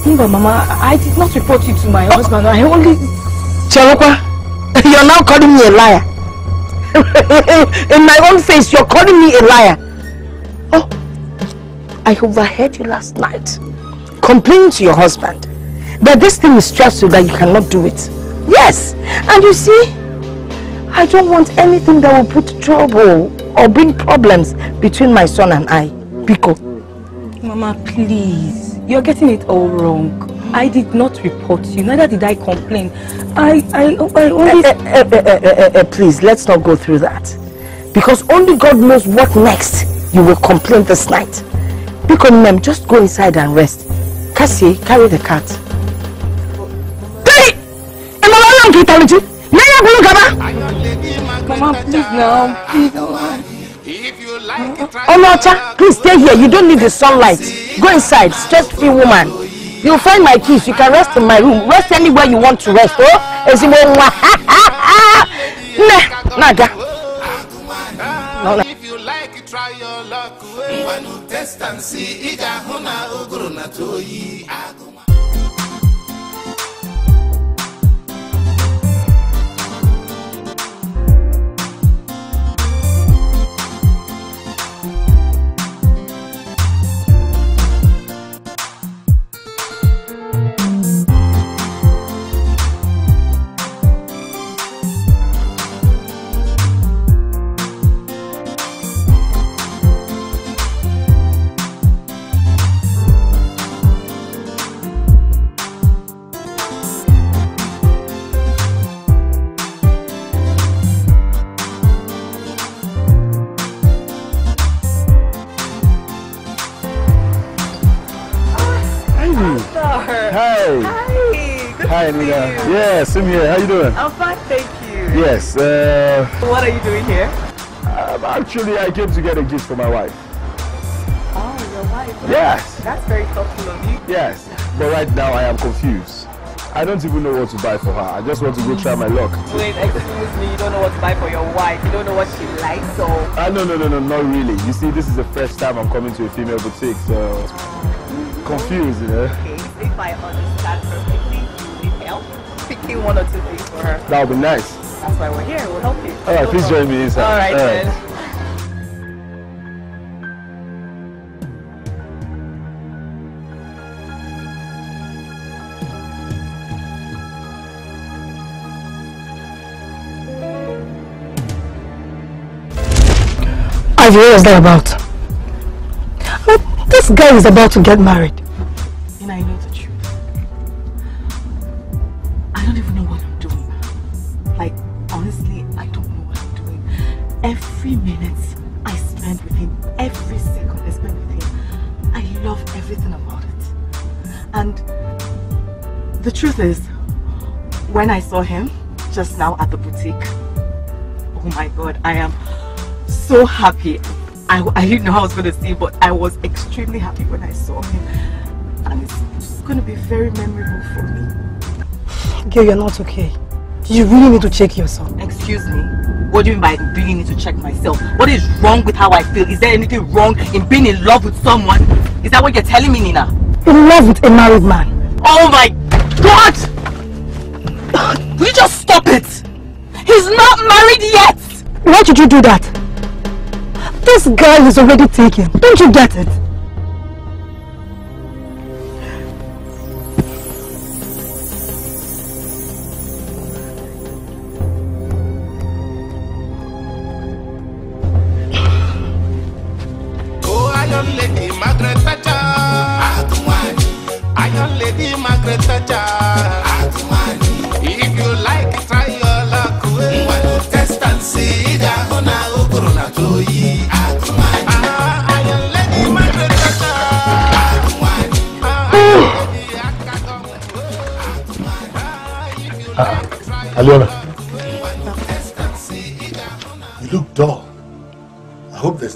Speaker 20: But Mama, I did not report you to my husband. I only...
Speaker 7: Cherokwa, you're now calling me a liar. In my own face, you're calling me a liar. Oh, I overheard you last night complaining to your husband that this thing is stressful that you cannot do it. Yes, and you see, I don't want anything that will put trouble or bring problems between my son and I. Biko.
Speaker 20: Mama, please. You're getting it all wrong. I did not report you, neither did I complain. I, I, I only...
Speaker 7: Eh, eh, eh, please, let's not go through that. Because only God knows what next you will complain this night. Because ma'am, just go inside and rest. Cassie, carry the cat. Hey! Emma, I'm going to
Speaker 1: Mama, please now. Please.
Speaker 7: Oh no, Cha, please stay here. You don't need the sunlight. Go inside, stress-free woman. You'll find my keys. You can rest in my room. Rest anywhere you want to rest. Oh. Nne, na-aga. No, no.
Speaker 8: Try your luck. Eh? Ngwanụ test and see. Ụgụrụ na-atụ.
Speaker 2: Hey. Yeah, same here. How you doing?
Speaker 1: I'm fine, thank you.
Speaker 2: Yes. Uh,
Speaker 1: What are you doing here?
Speaker 2: um, actually, I came to get a gift for my wife.
Speaker 1: Oh, your wife.
Speaker 2: Yes.
Speaker 1: That's very thoughtful of you.
Speaker 2: Yes. But right now, I am confused. I don't even know what to buy for her. I just want to go try my luck.
Speaker 1: Wait, excuse me. You don't know what to buy for your wife. You don't know what she likes, so.
Speaker 2: Ah, no, no, no, no, not really. You see, this is the first time I'm coming to a female boutique, so confused, you know.
Speaker 1: Okay, if I understand picking one or two things for her.
Speaker 2: That would be nice.
Speaker 1: That's why we're here. We'll help you.
Speaker 2: All right, please join me inside.
Speaker 1: All right,
Speaker 2: All right.
Speaker 1: then.
Speaker 21: Ivy, what was that about? Look, this guy is about to get married.
Speaker 12: Truth is, when I saw him just now at the boutique, oh my god, I am so happy. I, I didn't know how I was going to see him, but I was extremely happy when I saw him. And it's just going to be very memorable for me.
Speaker 21: Girl, you're not okay. You really need to check yourself.
Speaker 12: Excuse me? What do you mean by really need to check myself? What is wrong with how I feel? Is there anything wrong in being in love with someone? Is that what you're telling me, Nina?
Speaker 21: In love with a married man.
Speaker 12: Oh my God! Will you just stop it? He's not married yet!
Speaker 21: Why did you do that? This guy is already taken. Don't you get it?
Speaker 8: Oh, Iron Lady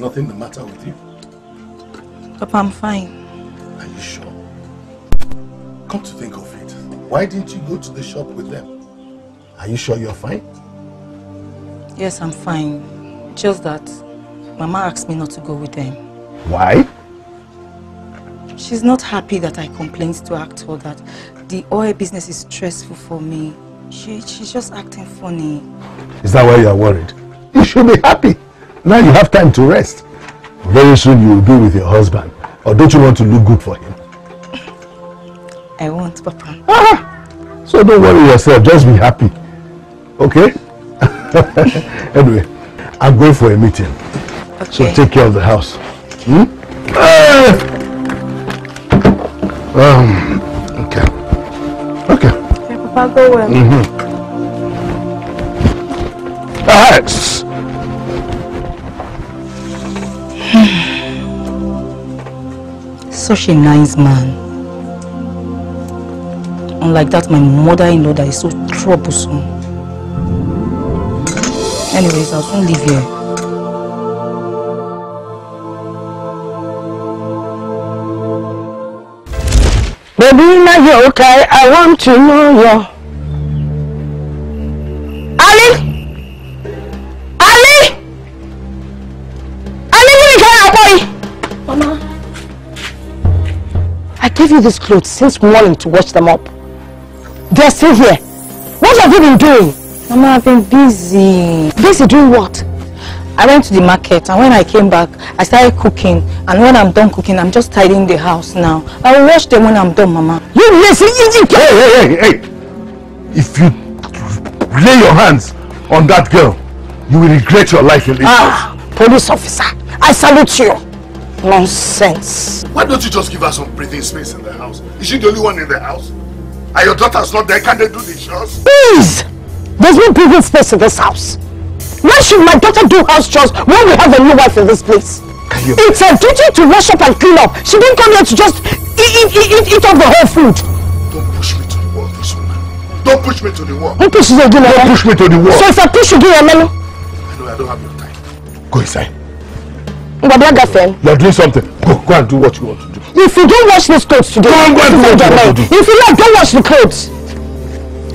Speaker 5: nothing the matter with you.
Speaker 20: Papa, I'm fine.
Speaker 5: Are you sure? Come to think of it, why didn't you go to the shop with them? Are you sure you're fine?
Speaker 20: Yes, I'm fine. Just that Mama asked me not to go with them.
Speaker 2: Why?
Speaker 20: She's not happy that I complained to her actor that the oil business is stressful for me. She, she's just acting funny.
Speaker 2: Is that why you are worried? You should be happy. Now you have time to rest. Very soon you will be with your husband. Or don't you want to look good for him?
Speaker 20: I won't, Papa.
Speaker 2: So don't worry yourself. Just be happy. Okay? anyway, I'm going for a meeting. So
Speaker 20: Okay.
Speaker 2: take care of the house. Hmm? Ah! Um, okay. Okay.
Speaker 20: Okay, Papa, go well.
Speaker 2: Mm-hmm. Alright.
Speaker 20: Such a nice man. Unlike that, my mother-in-law that is so troublesome. Anyways, I'll soon leave here.
Speaker 7: Baby, now you okay? I want to know you. Gave you these clothes since morning to wash them up. They're still here. What have you been doing?
Speaker 20: Mama, I've been busy.
Speaker 7: Busy doing what?
Speaker 20: I went to the market and when I came back, I started cooking. And when I'm done cooking, I'm just tidying the house now. I will wash them when I'm done, Mama.
Speaker 7: You lazy idiot!
Speaker 5: Hey, hey, hey, hey! If you lay your hands on that girl, you will regret your life in this
Speaker 7: Ah, police officer, I salute you. Nonsense.
Speaker 5: Why don't you just give her some breathing space in the house? Is she the only one in the house? Are your daughters not there? Can they do the chores?
Speaker 7: Please! There's no breathing space in this house. Why should my daughter do house chores when we have a new wife in this place? It's her duty to wash up and clean up. She didn't come here to just eat, eat, eat, eat, eat up the whole food.
Speaker 5: Don't push me to the wall, this woman. Don't push me to the wall.
Speaker 7: Who pushes again?
Speaker 5: Don't push me to the wall.
Speaker 7: So if I push you, give
Speaker 5: I know I don't have your time. Go inside.
Speaker 7: You're
Speaker 5: You're doing something. Go, go and do what you want to do.
Speaker 7: If you don't wash these clothes today,
Speaker 5: Go on, go and do what you want to do.
Speaker 7: If you like, don't wash the clothes.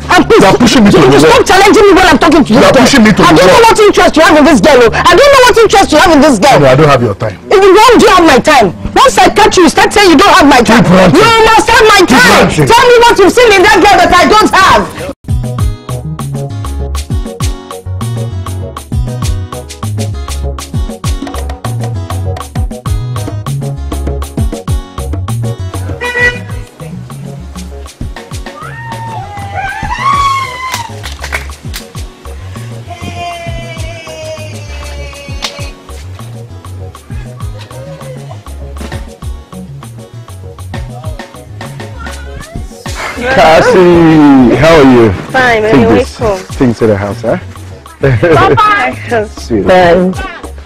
Speaker 7: And please,
Speaker 5: You're pushing me to
Speaker 7: you, you stop challenging me when I'm talking to you.
Speaker 5: You're pushing me to
Speaker 7: I don't know what interest you have in this girl. oh. I don't know what interest you have in this girl.
Speaker 5: No, I don't have your time.
Speaker 7: If you don't do have my time. Once I catch you, you start saying you don't have my time. You must have my time. Tell me what you've seen in that girl that I don't have.
Speaker 2: Cassie, how are you?
Speaker 10: Fine,
Speaker 2: Take
Speaker 10: when you
Speaker 2: this
Speaker 10: wake up.
Speaker 2: thing to the house, huh?
Speaker 10: Bye-bye.
Speaker 2: Sweet.
Speaker 10: Bye.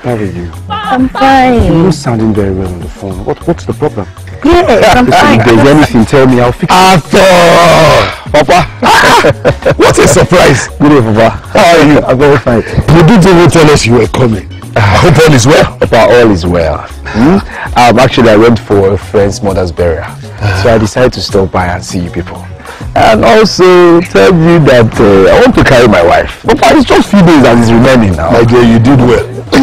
Speaker 2: How are you?
Speaker 10: I'm fine.
Speaker 2: You're not sounding very well on the phone. What What's the problem?
Speaker 10: Yes, I'm fine.
Speaker 2: If there's anything, tell me. I'll fix it. Arthur! Papa!
Speaker 5: what a surprise!
Speaker 2: Good day, Papa. How are you? I'm very fine.
Speaker 5: You didn't even tell us you were coming. I hope all is well.
Speaker 2: Papa, all is well. Hmm? Um, actually, I went for a friend's mother's burial. So I decided to stop by and see you people. And also tell you that uh, I want to carry my wife. Papa, it's just few days that is remaining now.
Speaker 5: My dear, you did well.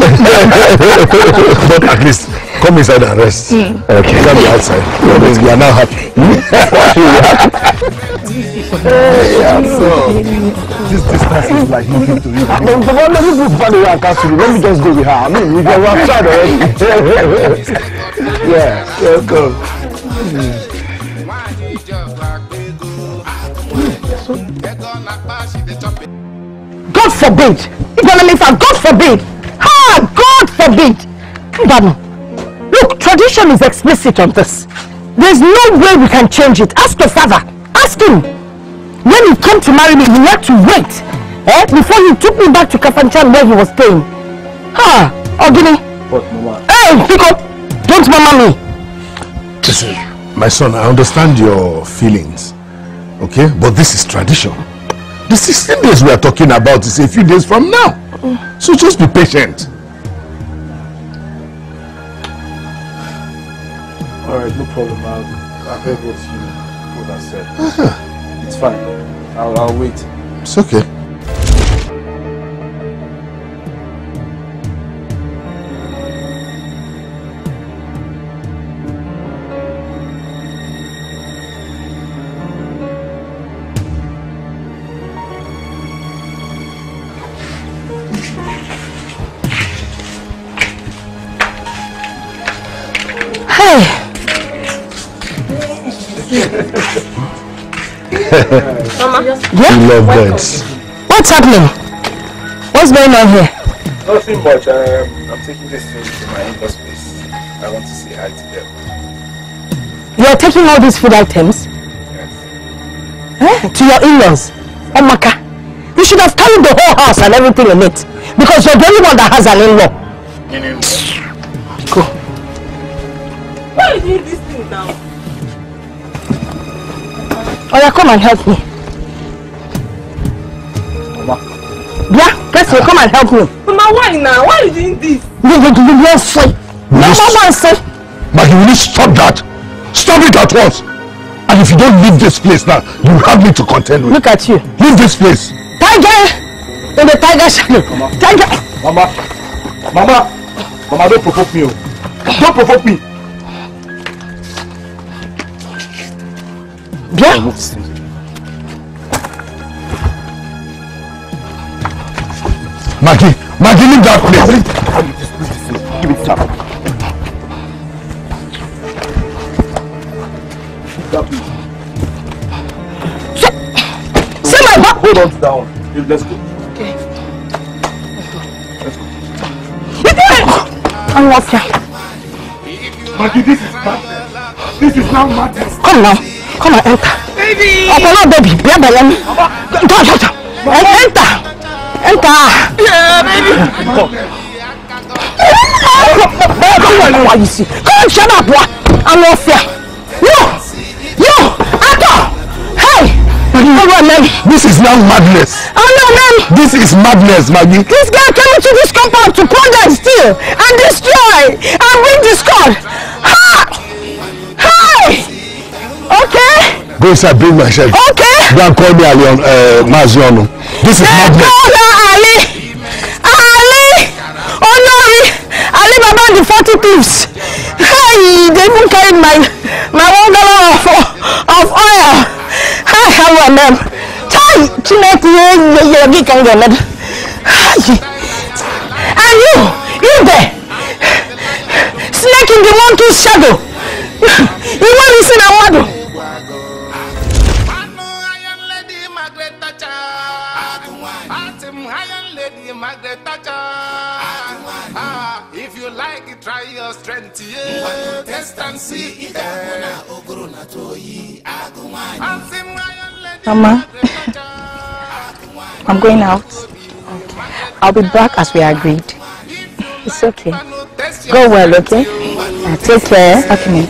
Speaker 5: but at least come inside and rest.
Speaker 2: Okay.
Speaker 5: Come outside. We are now happy.
Speaker 2: yeah, so
Speaker 5: this distance is like looking to you.
Speaker 2: Papa, let me put Fanny and Cassie. Let me just go with her. I mean, we can run outside already. yeah, welcome.
Speaker 7: God forbid. Ibanamifa, God forbid. Ha! God forbid. Mbano, look, tradition is explicit on this. There's no way we can change it. Ask your father. Ask him. When he came to marry me, he had to wait eh, before he took me back to Kafanchan where he was staying. Ha! Ogini.
Speaker 2: But Mama,
Speaker 7: Hey, Pico, don't mama me.
Speaker 5: Listen, my son, I understand your feelings. Okay? But this is tradition. The 16 days we are talking about is a few days from now. So just be patient.
Speaker 6: All right, no problem. I've, I've heard what you what I said. It's fine. I'll, I'll wait.
Speaker 5: It's okay. You love birds.
Speaker 7: what's happening? What's going on here?
Speaker 6: Nothing much. Um, I'm taking this thing to my in-laws place. I want to say hi to them.
Speaker 7: You're taking all these food items eh, to your in-laws. Oh, Omaka, you should have carried the whole house and everything in it. Because you're the only one that has an in-law.
Speaker 6: In-law.
Speaker 7: Go.
Speaker 10: Why are you doing this thing now.
Speaker 7: Oh yeah, come and help me. Yeah, Kessie, come and help me.
Speaker 10: Mama, why now? Why are you doing this?
Speaker 7: You you you you say. Mama man say.
Speaker 5: Will you stop that? Stop it at once. And if you don't leave this place now, you have me to contend with.
Speaker 7: Look at you.
Speaker 5: Leave this place.
Speaker 7: Tiger in the tiger shadow. Tiger.
Speaker 6: Mama, Mama, Mama, don't provoke me. oh. Don't provoke me.
Speaker 7: Bien.
Speaker 5: Maggie, Maggie, leave that place.
Speaker 6: Give it up.
Speaker 7: See my back.
Speaker 6: Hold on to that one. Let's go.
Speaker 7: I'm not here.
Speaker 5: Maggie, this is madness. This is now madness.
Speaker 7: Come now. Come and enter.
Speaker 10: Baby.
Speaker 7: Ọ̀pọ̀lọ́ baby. Bí abẹ̀lẹ̀ mi. Go go go. Enter. Enter.
Speaker 10: Yeah, baby.
Speaker 7: Why you see? Come shut up, boy. I'm not fair. You. You. Actor. Hey. Come on, man.
Speaker 5: This is now madness.
Speaker 7: Oh no, man.
Speaker 5: This is madness, Maggie.
Speaker 7: This guy came into this compound to plunder and steal and destroy and bring discord. Ha! Hi! Okay?
Speaker 5: Go inside, bring my shirt.
Speaker 7: Okay.
Speaker 5: Go and call me Ali on uh, Mazionu. This is my. madness.
Speaker 7: Call her Ali. Ali. Olori. Ali Baba and the 40 thieves. Hey, they even carried my, my one dollar of, of oil. Hi, how are them? Hi, Chineke, you're a geek on your head. Hi, And you, you there. Snake in the one-two shadow. You want to see
Speaker 8: that waddle? Ah, if you like it, try your strength. Yeah, test and see.
Speaker 20: Mama, I'm going out. I'll be back as we agreed.
Speaker 7: It's okay. Go well, okay? Uh, take care.
Speaker 20: Okay.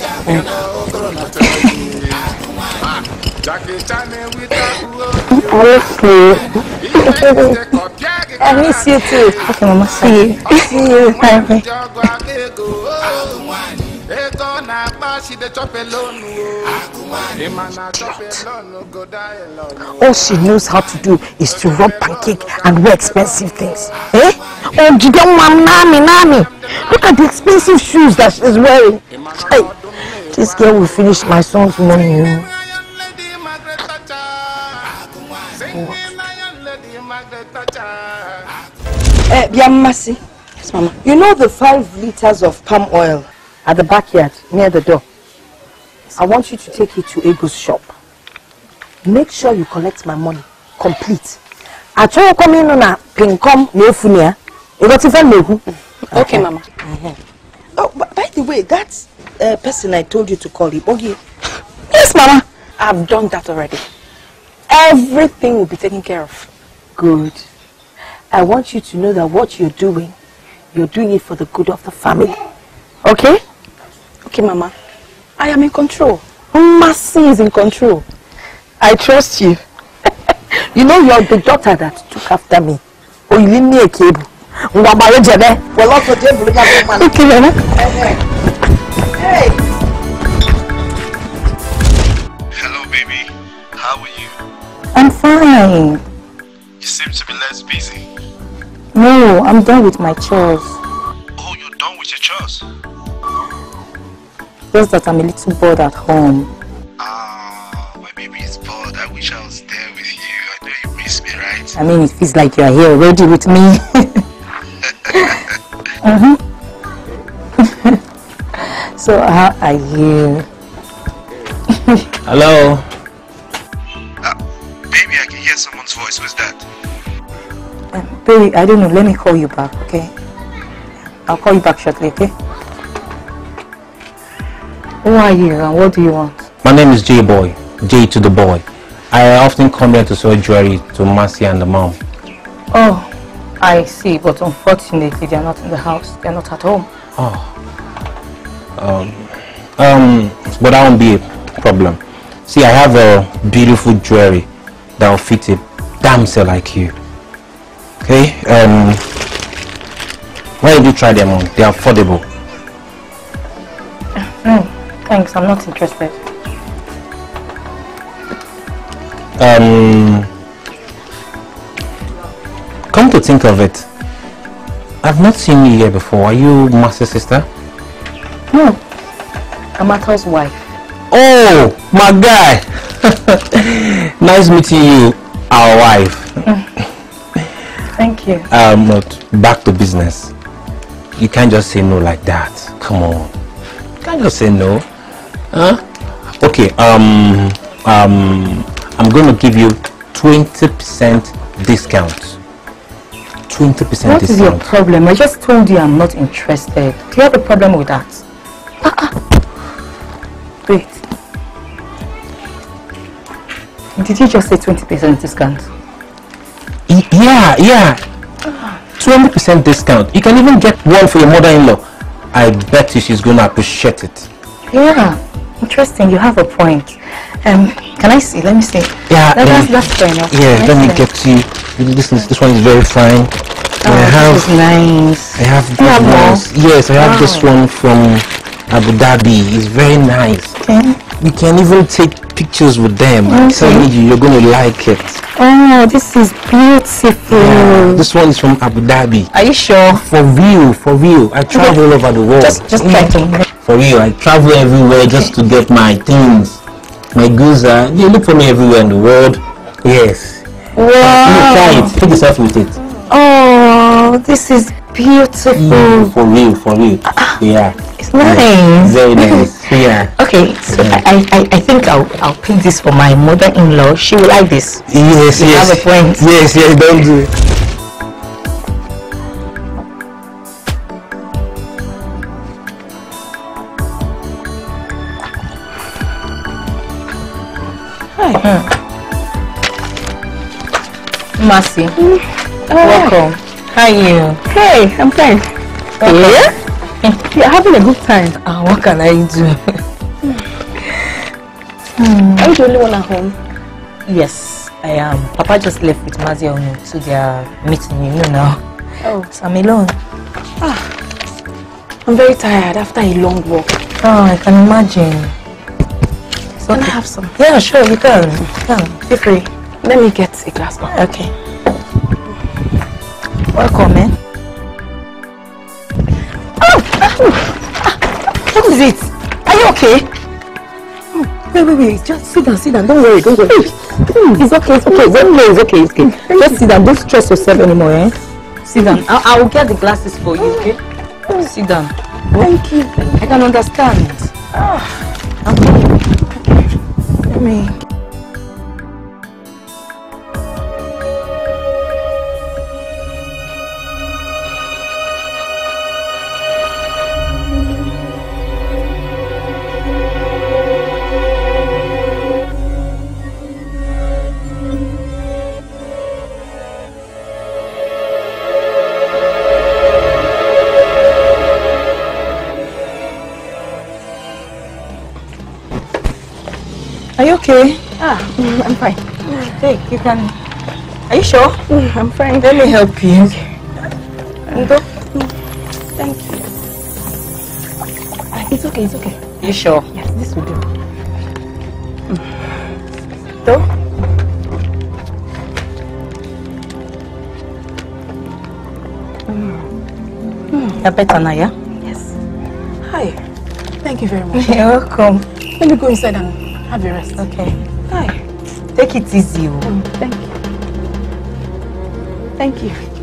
Speaker 7: I miss you. I miss you too.
Speaker 20: Okay, Mama. See you.
Speaker 7: See you. Bye bye. All she knows how to do is to rub pancake and wear expensive things. Eh? Oh, you don't want nami, nami. Look at the expensive shoes that she's wearing. Hey, this girl will finish my son's money.
Speaker 20: Eh, Yes, Mama. You know the five liters of palm oil
Speaker 7: At the backyard, near the door. I want you to take it to Ego's shop. Make sure you collect my money. Complete. Achọghị m ịnụ na pinkom na-efu na ya. Ife m na-ekwu?
Speaker 20: Okay, Mama. Oh, by the way, that uh, person I told you to call, Ibogi.
Speaker 7: Yes, Mama.
Speaker 20: I've done that already. Everything will be taken care of.
Speaker 7: Good. I want you to know that what you're doing, you're doing it for the good of the family. Okay?
Speaker 20: Okay, Mama. I am in control.
Speaker 7: Mercy is in control. I trust you. you know you're the daughter that took after me. Oh, you Oyinni Ekebu. Ngwabare jebe. Well, also jebe man. Okay, Mama.
Speaker 20: Hey.
Speaker 22: Hello, baby. How are you?
Speaker 20: I'm fine.
Speaker 22: You seem to be less busy.
Speaker 20: No, I'm done with my chores.
Speaker 22: Oh, you're done with your chores?
Speaker 20: Just that I'm a little bored at home.
Speaker 22: Ah, my baby is bored. I wish I was there with you. I know you miss me, right?
Speaker 20: I mean, it feels like you're here already with me. uh-huh. so, how are you?
Speaker 23: Hello.
Speaker 22: Baby, I can hear someone's voice. Who's that?
Speaker 20: Baby, I don't know. Let me call you back, okay? I'll call you back shortly, okay? Who are you and what do you want?
Speaker 23: My name is J Boy. J to the boy. I often come here to sell jewelry to Mercy and the mom.
Speaker 20: Oh, I see. But unfortunately, they're not in the house. They're not at home.
Speaker 23: Oh. Um, Um, but that won't be a problem. See, I have a beautiful jewelry that will fit a damsel like you. Okay? Um, why don't you try them on? They are affordable.
Speaker 20: No, thanks. I'm not interested.
Speaker 23: Um, come to think of it, I've not seen you here before. Are you Master Sister?
Speaker 20: No. I'm Amato's wife.
Speaker 23: Oh, my guy! nice meeting you, our wife.
Speaker 20: Thank you.
Speaker 23: Um, but back to business. You can't just say no like that. Come on. You can't just say no. Huh? Okay, um, um, I'm going to give you 20% discount. 20%
Speaker 20: What is your problem? I just told you I'm not interested. Do you have a problem with that? Ah, ah. Wait. Did you just say 20% discount?
Speaker 23: Yeah, yeah. 20% discount. You can even get one for your mother-in-law. I bet you she's going to appreciate it.
Speaker 20: Yeah. Interesting. You have a point. Um, can I see? Let me see.
Speaker 23: Yeah,
Speaker 20: That-
Speaker 23: um,
Speaker 20: that's fair enough.
Speaker 23: Yeah, let me get to you. This is, this one is very fine.
Speaker 20: Oh,
Speaker 23: I have
Speaker 20: this is nice.
Speaker 23: I have this
Speaker 20: more?
Speaker 23: Yes, I have this one from Abu Dhabi. It's very nice.
Speaker 20: Okay.
Speaker 23: You can even take pictures with them. I'm telling you, you're going to like it.
Speaker 20: Oh, this is beautiful.
Speaker 23: Yeah, this one is from Abu Dhabi.
Speaker 20: Are you sure?
Speaker 23: For real, for real. I travel all over the world.
Speaker 20: Just, just try to.
Speaker 23: For real, I travel everywhere just to get my things. My goods are, they look for me everywhere in the world. Yes.
Speaker 20: Wow.
Speaker 23: You try it. Take a selfie with it.
Speaker 20: Oh, this is beautiful.
Speaker 23: Mm, for real, for real. Yeah.
Speaker 20: It's nice.
Speaker 23: Very nice. Yeah.
Speaker 20: Okay, so I, I, I think I'll, I'll pick this for my mother-in-law. She will like this.
Speaker 23: Yes,
Speaker 20: You
Speaker 23: yes.
Speaker 20: have a point.
Speaker 23: Yes, yes, don't do it.
Speaker 20: Hi. Mercy. Mm. Oh. Welcome. How are you?
Speaker 15: Hey, I'm fine.
Speaker 20: Yeah?
Speaker 15: You're having a good time.
Speaker 20: Ah, what can I do?
Speaker 15: Are you the only one at home?
Speaker 20: Yes, I am. Papa just left with Mazi Onu to their meeting, you know now.
Speaker 15: Oh.
Speaker 20: So I'm alone.
Speaker 15: Ah, I'm very tired after a long walk.
Speaker 20: Oh, I can imagine. So
Speaker 15: Can I have some?
Speaker 20: Yeah, sure, you can. Come, feel free.
Speaker 15: Let me get a glass of
Speaker 20: Okay. Welcome, man. What is it? Are you okay? Wait, wait, wait. Just sit down, sit down. Don't worry, don't worry. It's okay, it's okay. Don't worry, it's okay, it's okay. Just sit down. Don't stress yourself anymore, eh? Sit down. I, will get the glasses for you, okay? Sit down. Thank you. I can understand. Okay. Let me... okay?
Speaker 15: Ah, mm, I'm fine.
Speaker 20: Take, you can. Are you sure?
Speaker 15: Mm, I'm fine.
Speaker 20: Let me help you. Okay. Go.
Speaker 15: Thank you. Ah, It's okay, it's okay.
Speaker 20: You sure?
Speaker 15: Yes, this will do.
Speaker 20: Go. You're better now, yeah?
Speaker 15: Yes. Hi. Thank you very much.
Speaker 20: You're welcome.
Speaker 15: Let me go inside and have a rest.
Speaker 20: Okay.
Speaker 15: Hi.
Speaker 20: Take it easy. oh.
Speaker 15: Mm, thank you. Thank you.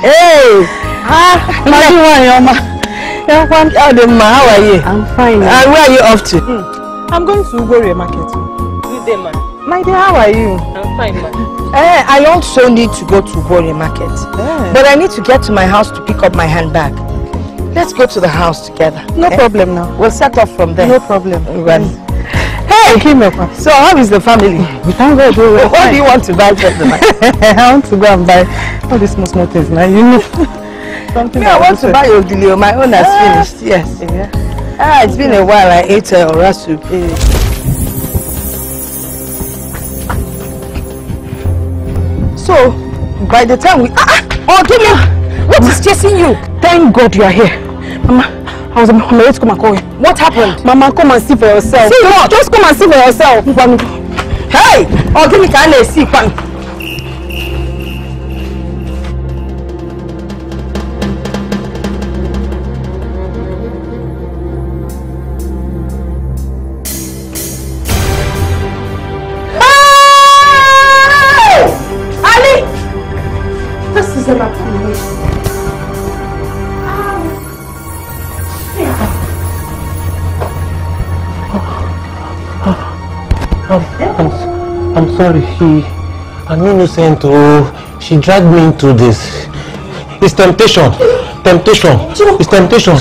Speaker 7: Hey! Ah, how do you want, Yoma? Yoma, how the ma? How are you? I'm fine. And where are you off to?
Speaker 15: I'm going to Ugori Market. Good day, man.
Speaker 7: My dear, how are you?
Speaker 15: I'm fine, man.
Speaker 7: Eh, I also need to go to Ugori Market. But I need to get to my house to pick up my handbag. Let's go to the house together.
Speaker 15: No problem now.
Speaker 7: We'll set off from there.
Speaker 15: No problem.
Speaker 7: Run. Hey! So how is the family?
Speaker 15: We thank God. we were
Speaker 7: What do you want to buy for the night?
Speaker 15: I want to go and buy all these small small things now. You know. Something
Speaker 7: Me, I want to buy Ogilio. My own has
Speaker 15: Ah.
Speaker 7: finished. Yes. Ah, it's been a while. I ate uh, ora soup. So, by the time we... Ah! ah, Oh, me... What is chasing you?
Speaker 15: Thank God you are here. Mama, I was way to come and call.
Speaker 7: What happened?
Speaker 15: Mama, come and see for yourself.
Speaker 7: See what?
Speaker 15: Just come and see for yourself.
Speaker 7: Hey! Oh, give me can I see
Speaker 24: sorry, she, I'm innocent, oh, she dragged me into this. It's temptation, temptation, it's temptation.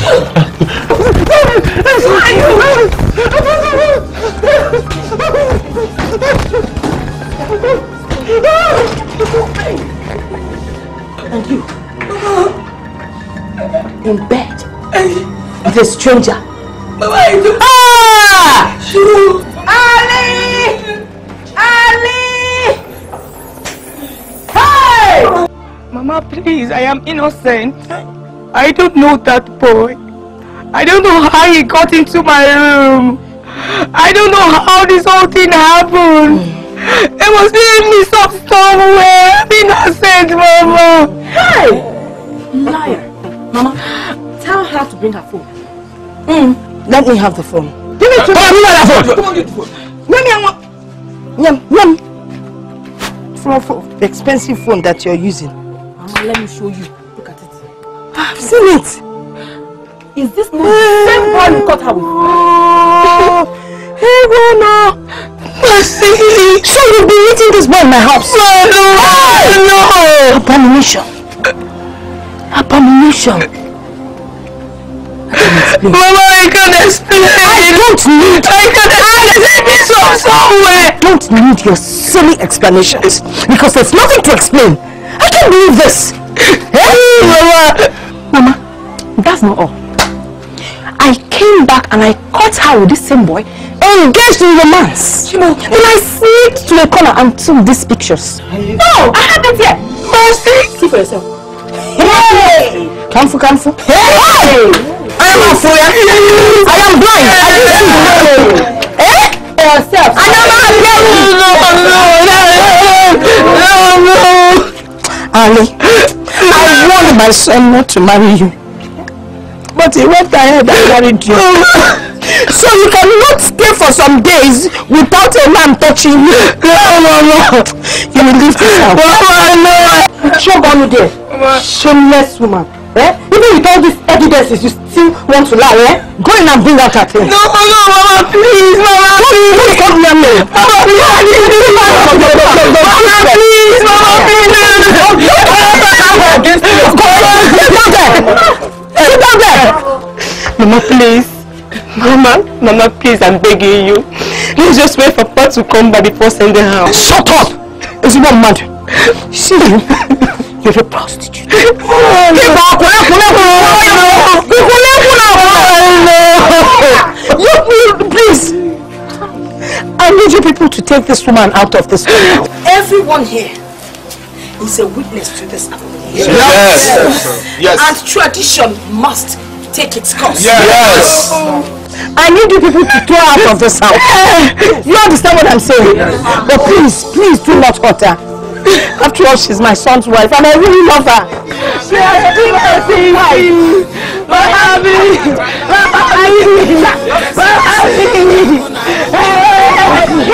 Speaker 7: And you? In bed with a stranger.
Speaker 15: Am innocent. I don't know that boy. I don't know how he got into my room. I don't know how this whole thing happened. It must be a mix up somewhere. I'm innocent, Mama.
Speaker 7: Hey! Liar. Mama, tell her to bring her phone. Mm. Let me have the phone. Give it to me.
Speaker 4: that phone.
Speaker 7: Nyam, nyam, nyam, nyam. From, from the expensive phone that you're using.
Speaker 12: Let me show you. Look at it.
Speaker 7: I've seen it.
Speaker 12: Is this not the same boy you caught her with?
Speaker 7: Hey, Rona. Mercy. So you've been eating this boy in my house? No, no. Abomination. Abomination.
Speaker 15: Mama, I can't explain.
Speaker 7: I don't need.
Speaker 15: I can't explain this from somewhere.
Speaker 7: don't need your silly explanations because there's nothing to explain. I can't believe this. Hey, Mama. Mama, that's not all. I came back and I caught her with this same boy engaged in romance. You know, then I sneaked to a corner and took these pictures. No, I have it here. Mercy. See for yourself. Hey! Kamfu, kamfu. Hey! I am a fool. I am blind. I didn't see. Eh? Yourself. I am a No, no, no, no, no. Ali, I warned my son not to marry you. But he went ahead and married you. So you cannot stay for some days without a man touching you. No, no, no. You will leave this house. Mama, no. Show on there. Shameless woman. Eh? Even with all these evidences, you still want to lie, eh? Go in and bring out that thing.
Speaker 15: No, no, Mama, please, Mama.
Speaker 7: Please, come near me.
Speaker 15: Mama, please. Mama, please, Mama, please.
Speaker 7: Of course. Sit down there. Sit down there.
Speaker 15: Mama, please. Mama, Mama, please, I'm begging you. Let's just wait for Papa to come back before sending her.
Speaker 7: Shut up! Is you not mad? You? You're a prostitute. You, you, please. I need you people to take this woman out of this house. Everyone here is a witness to this abomination.
Speaker 6: Yes. Yes.
Speaker 7: And tradition must take its course.
Speaker 6: Yes.
Speaker 7: I need you people to throw out of this house. You understand what I'm saying? But please, please do not hurt her. After all, she's my son's wife, and I really love her.
Speaker 15: She has been my baby, my happy, my happy, my happy.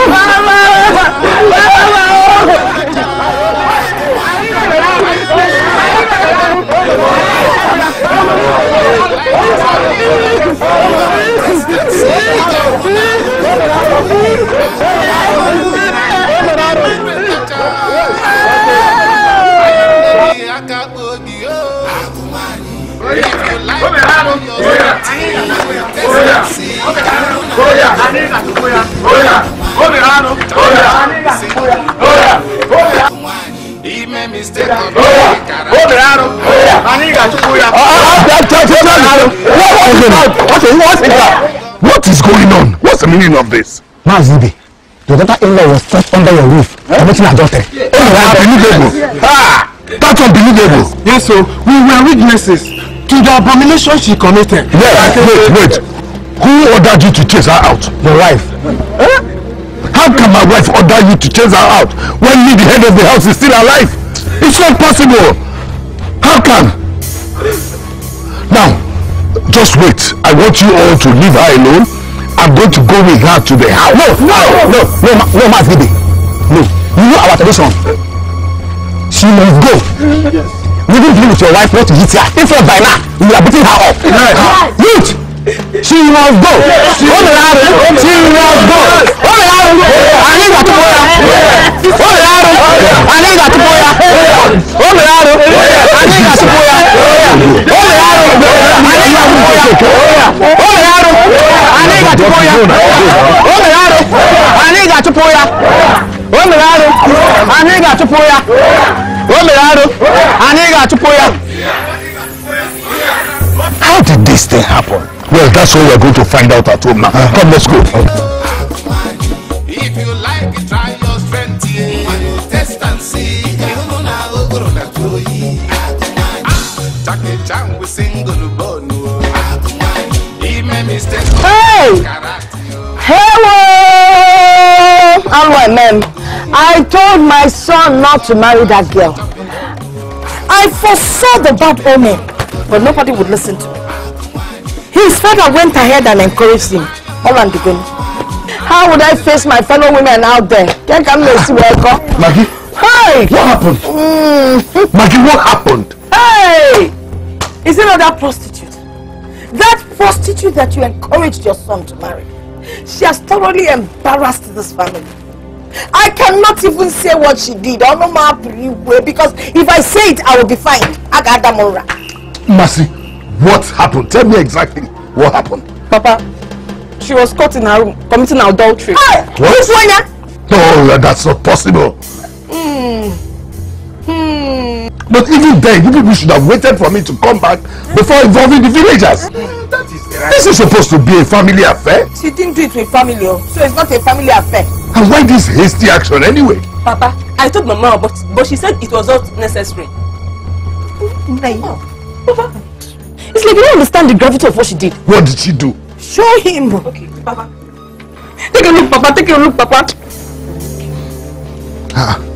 Speaker 15: Mama, mama. Thank.
Speaker 8: Ime mistake
Speaker 5: What is going on? What's the meaning of this?
Speaker 4: Mazibe, your daughter-in-law was trapped under your roof, committing adultery.
Speaker 5: Unbelievable! Ah, that's unbelievable.
Speaker 4: Yes, so we were witnesses to the abomination she committed.
Speaker 5: Yes, wait, wait. Who ordered you to chase her out?
Speaker 4: Your wife.
Speaker 5: How can my wife order you to chase her out when me, the head of the house, is still alive? It's not possible. How come? Now, just wait. I want you all to leave her alone. I'm going to go with her to the house.
Speaker 4: No, no, no, no, ma- no, Mazibe. No, you know our tradition. She must go. Yes. We don't believe with your wife not to hit here. If not by now, you are beating her up. Youth! She must go. Hold her out. She must go. Hold her out. I need her to go. Hold her out. I need her to go. Hold her out. I need her to go. Hold her out. I need her to go. Hold her out. I need her
Speaker 5: to go. Hold her out. I need her to go. Hold her out. I need her to go
Speaker 8: o mere arụ. Anyị ga-achụpụ ya. How did this thing happen? Well that's what we're going to find out at home now. Uh-huh. Come let's go.
Speaker 7: If Hey! Hello! Hello, man. I told my son not to marry that girl. I foresaw the bad omen, but nobody would listen to me. His father went ahead and encouraged him. All and begin. How would I face my fellow women out there? Can't come and see where I.
Speaker 5: Maggie,
Speaker 7: Hey!
Speaker 5: what happened?
Speaker 7: Mm.
Speaker 5: Maggie, what happened?
Speaker 7: Hey! Is it not that prostitute? That prostitute that you encouraged your son to marry. She has thoroughly embarrassed this family. I cannot even say what she did. I don't know because if I say it, I will be fined. Agadamora.
Speaker 5: Mercy, what happened? Tell me exactly what happened.
Speaker 10: Papa, she was caught in her room committing adultery.
Speaker 5: What?
Speaker 7: This one, yeah?
Speaker 5: No, that's not possible.
Speaker 7: Hmm. Hmm.
Speaker 5: But even then, you people should have waited for me to come back before involving the villagers. This is supposed to be a family affair.
Speaker 7: She didn't do it with family, oh, so it's not a family affair.
Speaker 5: And why this hasty action anyway?
Speaker 10: Papa, I told Mama, but but she said it was not necessary.
Speaker 7: Papa,
Speaker 10: It's like you don't understand the gravity of what she did.
Speaker 5: What did she do?
Speaker 7: show him.
Speaker 10: Okay, Papa. Take a look, Papa. Take a look, Papa.
Speaker 5: Ah.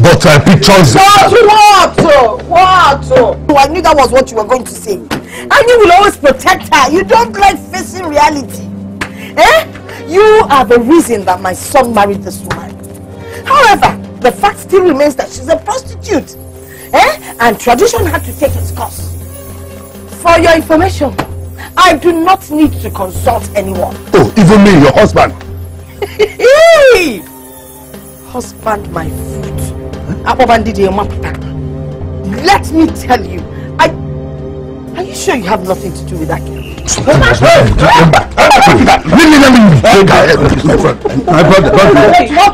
Speaker 5: But uh, pictures.
Speaker 7: What? What? What? I knew that was what you were going to say. And you will always protect her. You don't like facing reality. Eh? You are the reason that my son married this woman. However, the fact still remains that she's a prostitute. Eh? And tradition had to take its course. For your information, I do not need to consult anyone.
Speaker 5: Oh, even me, your husband.
Speaker 7: Husband, my foot. Abobandidi Yomapita. Let me tell you, I. Are you sure you have nothing to do with that girl?
Speaker 5: Leave me, let me take her. My friend. My brother, don't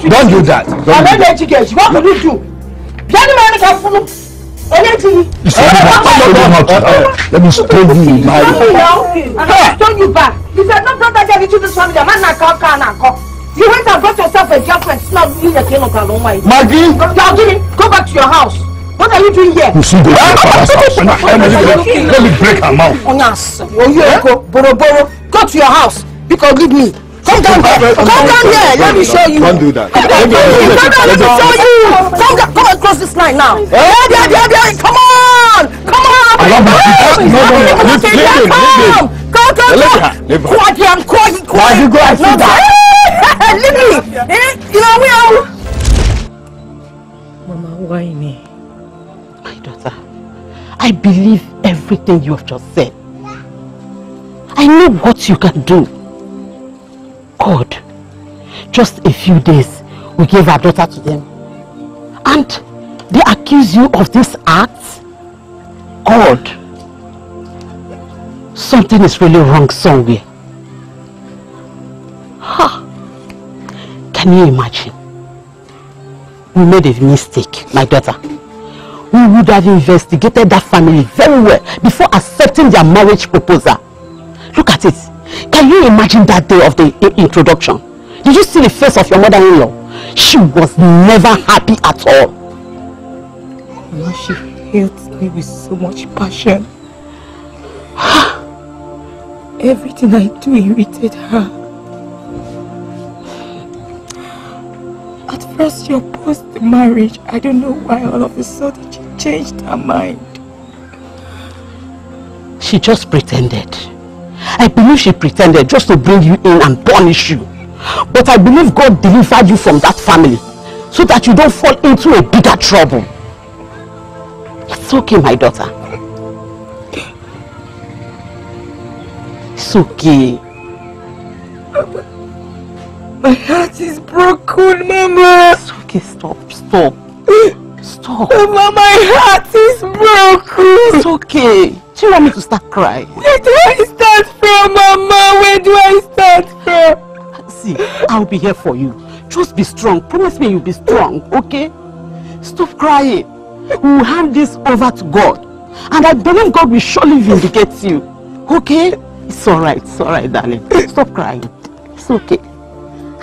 Speaker 5: do, don't do that. Don't do that.
Speaker 7: What will you do?
Speaker 5: You see, I'm not- Let me stone you my
Speaker 7: Stone me now. I'll stone you back. You said, no, don't get into this family. I'm not going to You went and got yourself a girlfriend. It's not you that came up along my
Speaker 5: Maggie!
Speaker 7: Jimmy, go back to your house. What are you doing here?
Speaker 5: You see, go to father's house. Let me- break her mouth.
Speaker 7: Onyas, Oyeko, Boroboro, go to your house because leave me. Come down here. Come down here. Let me show you.
Speaker 5: Don't do that.
Speaker 7: Come down, let me show you. Come down, come across this line now. Yeah, yeah, yeah, yeah. Come on, come on.
Speaker 5: I love
Speaker 7: Hey,
Speaker 5: No, no, no. Leave- him, leave him.
Speaker 7: Go, go,
Speaker 5: Leave
Speaker 7: go.
Speaker 5: her, leave her.
Speaker 7: And quaggy, quaggy.
Speaker 5: go and sit down.
Speaker 7: Leave me. Eh, You know, we are.
Speaker 19: Mama, why me? My daughter, I believe everything you have just said. I know what you can do. God, just a few days, we gave our daughter to them. And they accuse you of this act? God, Something is really wrong somewhere. Ha! Can you imagine? We made a mistake, my daughter. We would have investigated that family very well before accepting their marriage proposal. Look at it. Can you imagine that day of the introduction? Did you see the face of your mother-in-law? She was never happy at all.
Speaker 9: Mama, she hates me with so much passion. Everything I do irritated her. At first she opposed the marriage. I don't know why all of a sudden she changed her mind.
Speaker 19: She just pretended. I believe she pretended just to bring you in and punish you. But I believe God delivered you from that family so that you don't fall into a bigger trouble. It's okay, my daughter. It's okay.
Speaker 9: My heart is broken, Mama.
Speaker 19: It's okay, stop, stop. Stop.
Speaker 9: Mama, my heart is broken.
Speaker 19: It's okay. Do you want me to start crying?
Speaker 9: Where do I start from, Mama? Where do I start from?
Speaker 19: See, I'll be here for you. Just be strong. Promise me you'll be strong, okay? Stop crying. We will hand this over to God. And I believe God will surely vindicate you. Okay? It's alright, it's alright, darling. Stop crying. It's okay.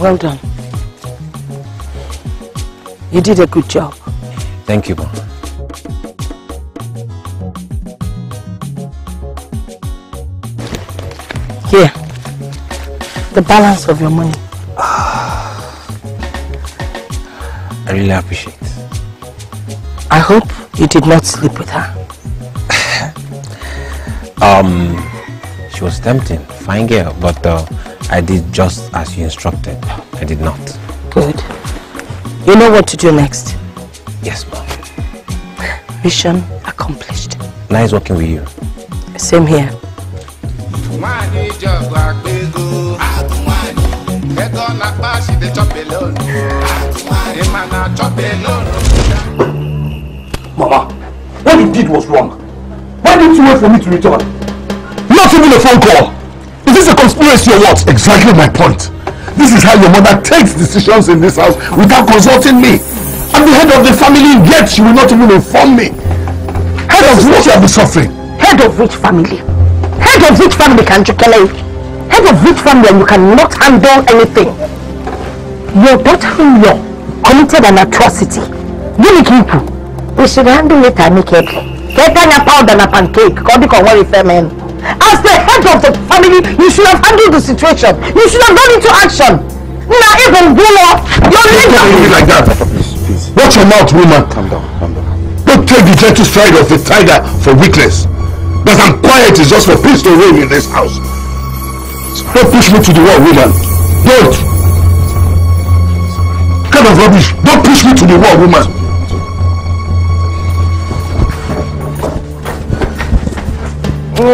Speaker 7: Well done. You did a good job.
Speaker 23: Thank you, mom.
Speaker 7: Here, the balance of your money.
Speaker 23: I really appreciate it.
Speaker 7: I hope you did not sleep with her.
Speaker 23: Um, she was tempting, fine girl, but uh, I did just as you instructed. I did not.
Speaker 7: Good. You know what to do next.
Speaker 23: Yes, mom.
Speaker 7: Mission accomplished.
Speaker 23: Nice working with you.
Speaker 7: Same here.
Speaker 8: Nwanyị jọgụ akpa ego ego na-akpa she dey chop alone ị ma na chop alone
Speaker 6: Mama, what you did was wrong. Why didn't you wait for me to return? Not even a phone call. Is this a conspiracy or what? Exactly my point. This is how your mother takes decisions in this house without consulting me. I'm the head of the family, yet she will not even inform me. Head of what you have been suffering.
Speaker 7: Head of which family? Head of which family can you kill it? Head of which family and you cannot handle anything? Your daughter-in-law committed an atrocity. Gini kipu? We should handle it amicably. Ketanya powder na pancake. Kodi kon worry femen. As the head of the family, you should have handled the situation. You should have gone into action. Na even Gulo, your
Speaker 6: Don't
Speaker 7: leader.
Speaker 6: me like that. Please, please. Watch your mouth, woman. Calm down, calm down. Don't take the gentle stride of a tiger for weakness. That I'm quiet is just for peace to reign in this house. Don't push me to the wall, woman. Don't. Kind of rubbish. Don't push me to the wall, woman.
Speaker 7: Your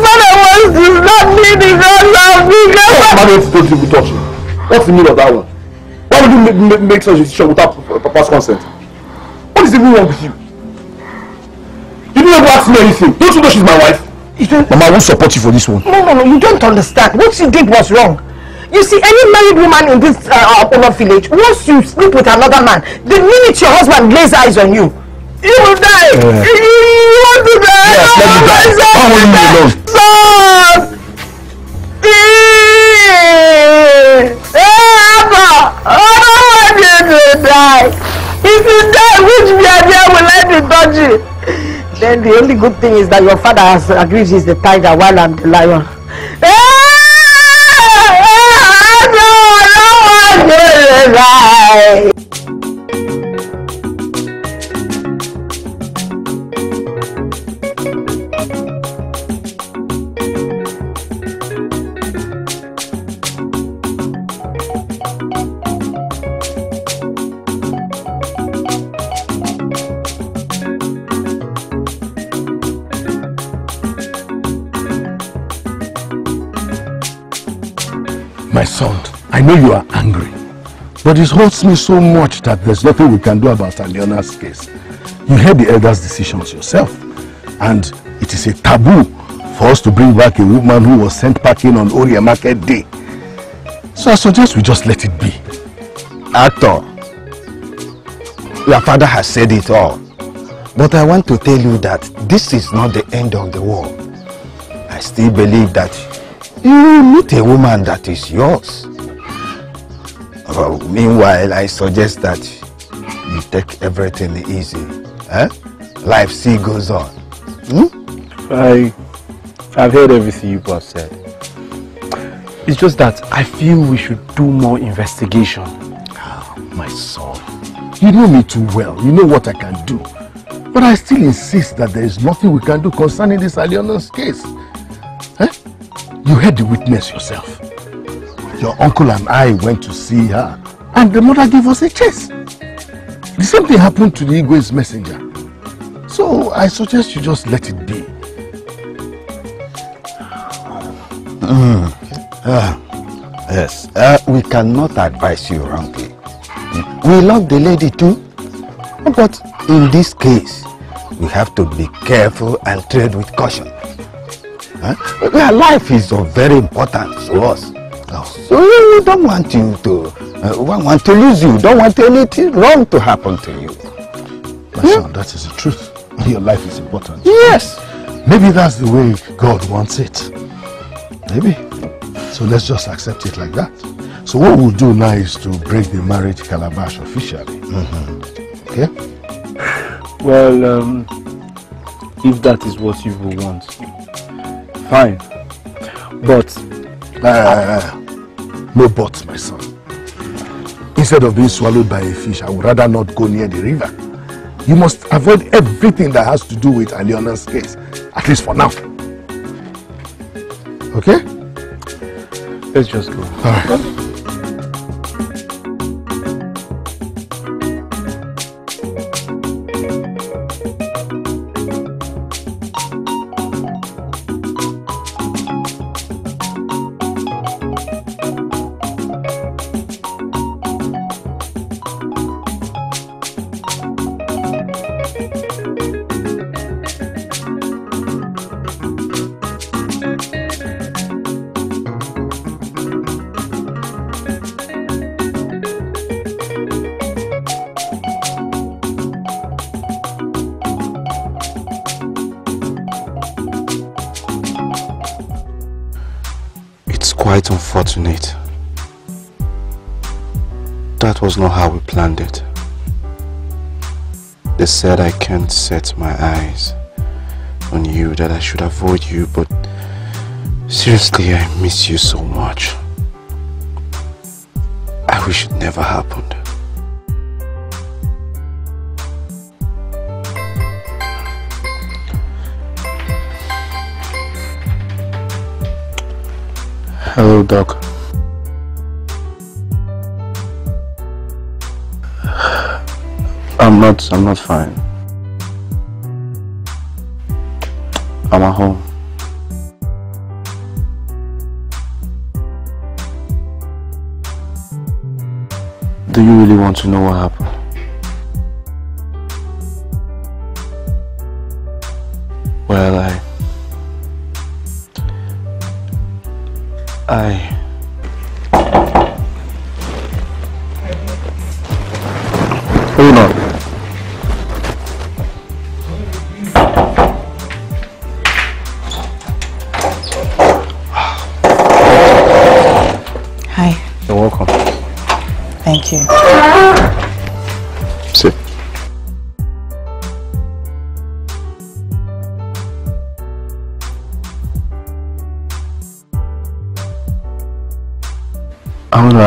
Speaker 7: father wants to stop me because of because
Speaker 6: What man don't don't even touch me? What's the meaning of that one? Why would you make, make, make such a decision without uh, Papa's consent? What is even wrong with you? You didn't ever ask me anything. Don't you know she's my wife? Mama, I won't support you for this one.
Speaker 7: No, no, no, you don't understand. What you did was wrong. You see, any married woman in this uh, Apollo village, once you sleep with another man, the minute your husband lays eyes on you, you will die.
Speaker 6: Yeah.
Speaker 7: You, want to die.
Speaker 6: Yes, let me die. You leave me alone?
Speaker 7: Son! Abba! I don't want you to die. If you die, which Biabia will I be touching? Then the only good thing is that your father has agreed he's the tiger while I'm the lion. right.
Speaker 5: My son, I know you are but it hurts me so much that there's nothing we can do about Aliona's case. You heard the elders' decisions yourself, and it is a taboo for us to bring back a woman who was sent packing on Orie Market Day. So I suggest we just let it be.
Speaker 3: Actor, your father has said it all. But I want to tell you that this is not the end of the world. I still believe that you meet a woman that is yours. Well, meanwhile, I suggest that you take everything easy. Eh? Life still goes on. Hmm?
Speaker 2: I, I've heard everything you both said. It's just that I feel we should do more investigation.
Speaker 5: My son, you know me too well. You know what I can do. But I still insist that there is nothing we can do concerning this Aliona's case. Eh? You heard the witness yourself. Your uncle and I went to see her and the mother gave us a chase. The same thing happened to the Igwe's messenger. So I suggest you just let it be.
Speaker 3: Mm. Ah, yes, uh, we cannot advise you wrongly. We love the lady too. But in this case, we have to be careful and tread with caution. Huh? Her life is of very importance to us. So we don't want you to, uh, we want to lose you, don't want anything wrong to happen to you.
Speaker 5: My son, that is the truth. Your life is important.
Speaker 3: Yes.
Speaker 5: Maybe that's the way God wants it. Maybe. So let's just accept it like that. So what we'll do now is to break the marriage calabash officially. Okay?
Speaker 2: Well, um, if that is what you will want, fine. But
Speaker 5: uh, no but, my son. Instead of being swallowed by a fish, I would rather not go near the river. You must avoid everything that has to do with Aliona's case, at least for now. Okay?
Speaker 2: Let's just go.
Speaker 5: All right.
Speaker 25: They said I can't set my eyes on you, that I should avoid you, but seriously, I miss you so much. I wish it never happened.
Speaker 2: Hello, Doc. I'm not, I'm not fine. I'm at home. Do you really want to know what happened?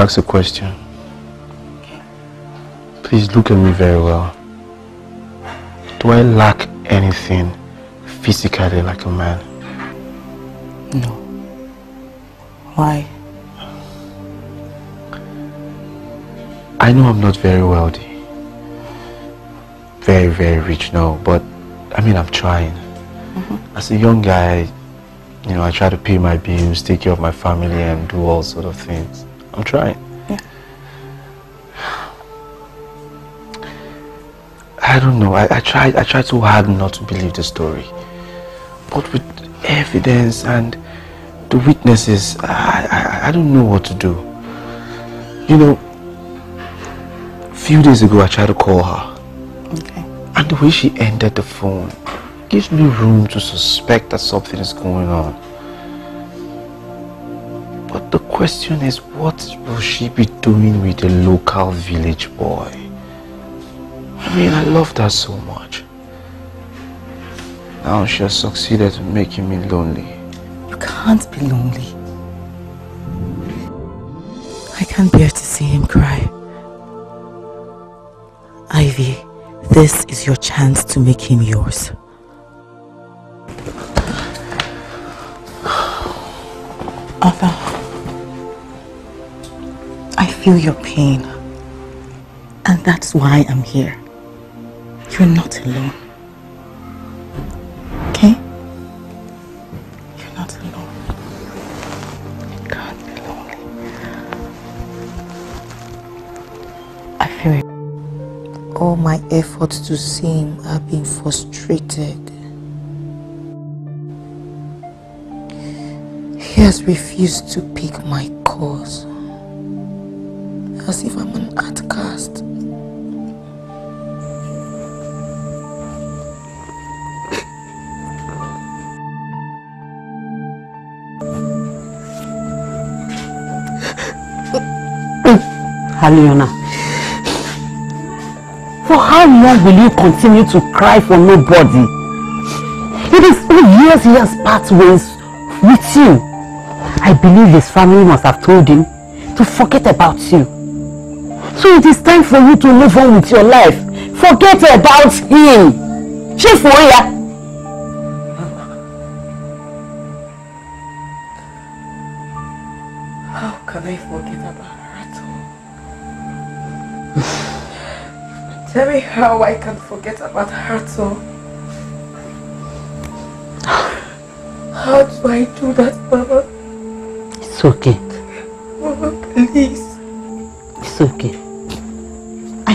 Speaker 2: Ask a question. Please look at me very well. Do I lack anything physically like a man?
Speaker 7: No. Why?
Speaker 2: I know I'm not very wealthy. Very, very rich, no. But, I mean, I'm trying. Mm-hmm. As a young guy, You know, I try to pay my bills, take care of my family and do all sort of things. I'm trying.
Speaker 20: Yeah.
Speaker 2: I don't know. I, I tried I tried so hard not to believe the story. But with evidence and the witnesses, I, I, I don't know what to do. You know, a few days ago I tried to call her.
Speaker 20: Okay.
Speaker 2: And the way she ended the phone gives me room to suspect that something is going on. Question is, what will she be doing with a local village boy? I mean, I loved her so much. Now she has succeeded in making me lonely.
Speaker 20: You can't be lonely. I can't bear to see him cry. Ivy, this is your chance to make him yours. Arthur, feel your pain. And that's why I'm here. You're not alone. Okay? You're not alone. You can't be lonely. I feel it. All my efforts to see him have been frustrated. He has refused to pick my cause. As if I'm an outcast.
Speaker 19: Aliona. For how long will you continue to cry for nobody? It is all years he has parted ways with you. I believe his family must have told him to forget about you. So it is time for you to move on with your life. Forget about him. For ya?
Speaker 1: How can I forget about her at all? Tell me how I can forget about her at all. How do I do that, Mama?
Speaker 19: It's okay.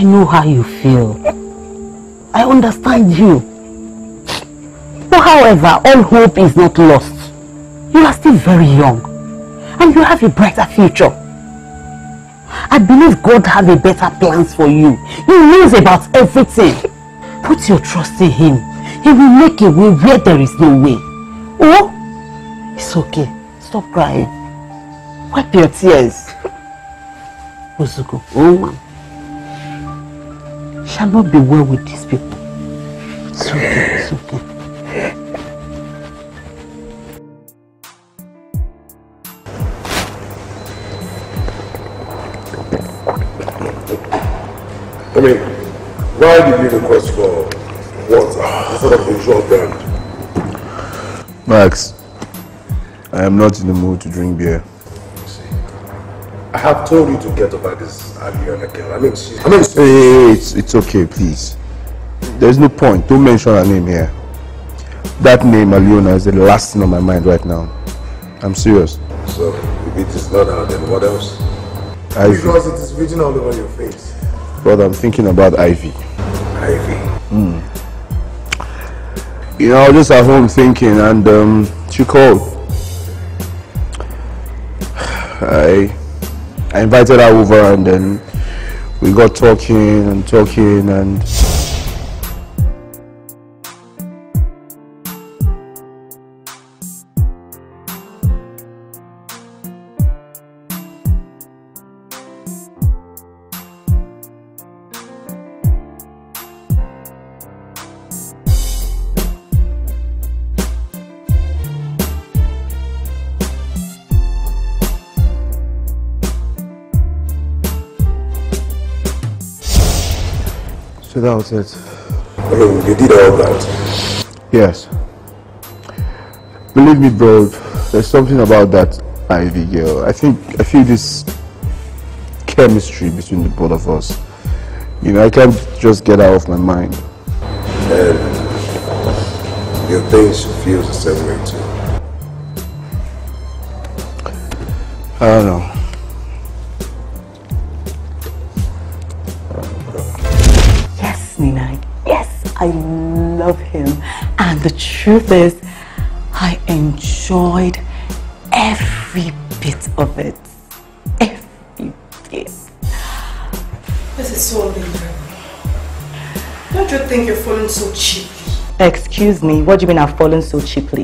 Speaker 19: Know how you feel. I understand you. But however, all hope is not lost. You are still very young. And you have a brighter future. I believe God has a better plans for you. He knows about everything. Put your trust in Him. He will make a way where there is no way. Oh, it's okay. Stop crying. Wipe your tears. Uzuko, oh. Shall not be well with these people. It's okay, it's okay.
Speaker 5: I mean, why did you request for water instead of the usual brand?
Speaker 6: Max, I am not in the mood to drink beer.
Speaker 5: I have told you to get over this Aliona girl. I mean, she's... I mean,
Speaker 6: Hey, hey, hey, it's, it's okay, please. There's no point. Don't mention her name here. That name, Aliona, is the last thing on my mind right now. I'm serious.
Speaker 5: So, if it is not her, then what else?
Speaker 6: Ivy.
Speaker 5: Because it is written all over your face.
Speaker 6: But I'm thinking about Ivy.
Speaker 5: Ivy.
Speaker 6: Hmm. You know, I was just at home thinking and um, she called. I, I invited her over and then we got talking and talking and was it.
Speaker 5: I mean, you did all that.
Speaker 6: Yes. Believe me, bro, there's something about that Ivy girl. I think I feel this chemistry between the both of us. You know, I can't just get out of my mind.
Speaker 5: And your think she feels the same way too.
Speaker 2: I don't know.
Speaker 1: Nina. Yes, I love him. And the truth is, I enjoyed every bit of it. Every bit.
Speaker 26: This is so unbelievable. Don't you think you're falling so cheaply?
Speaker 1: Excuse me, what do you mean I've fallen so cheaply?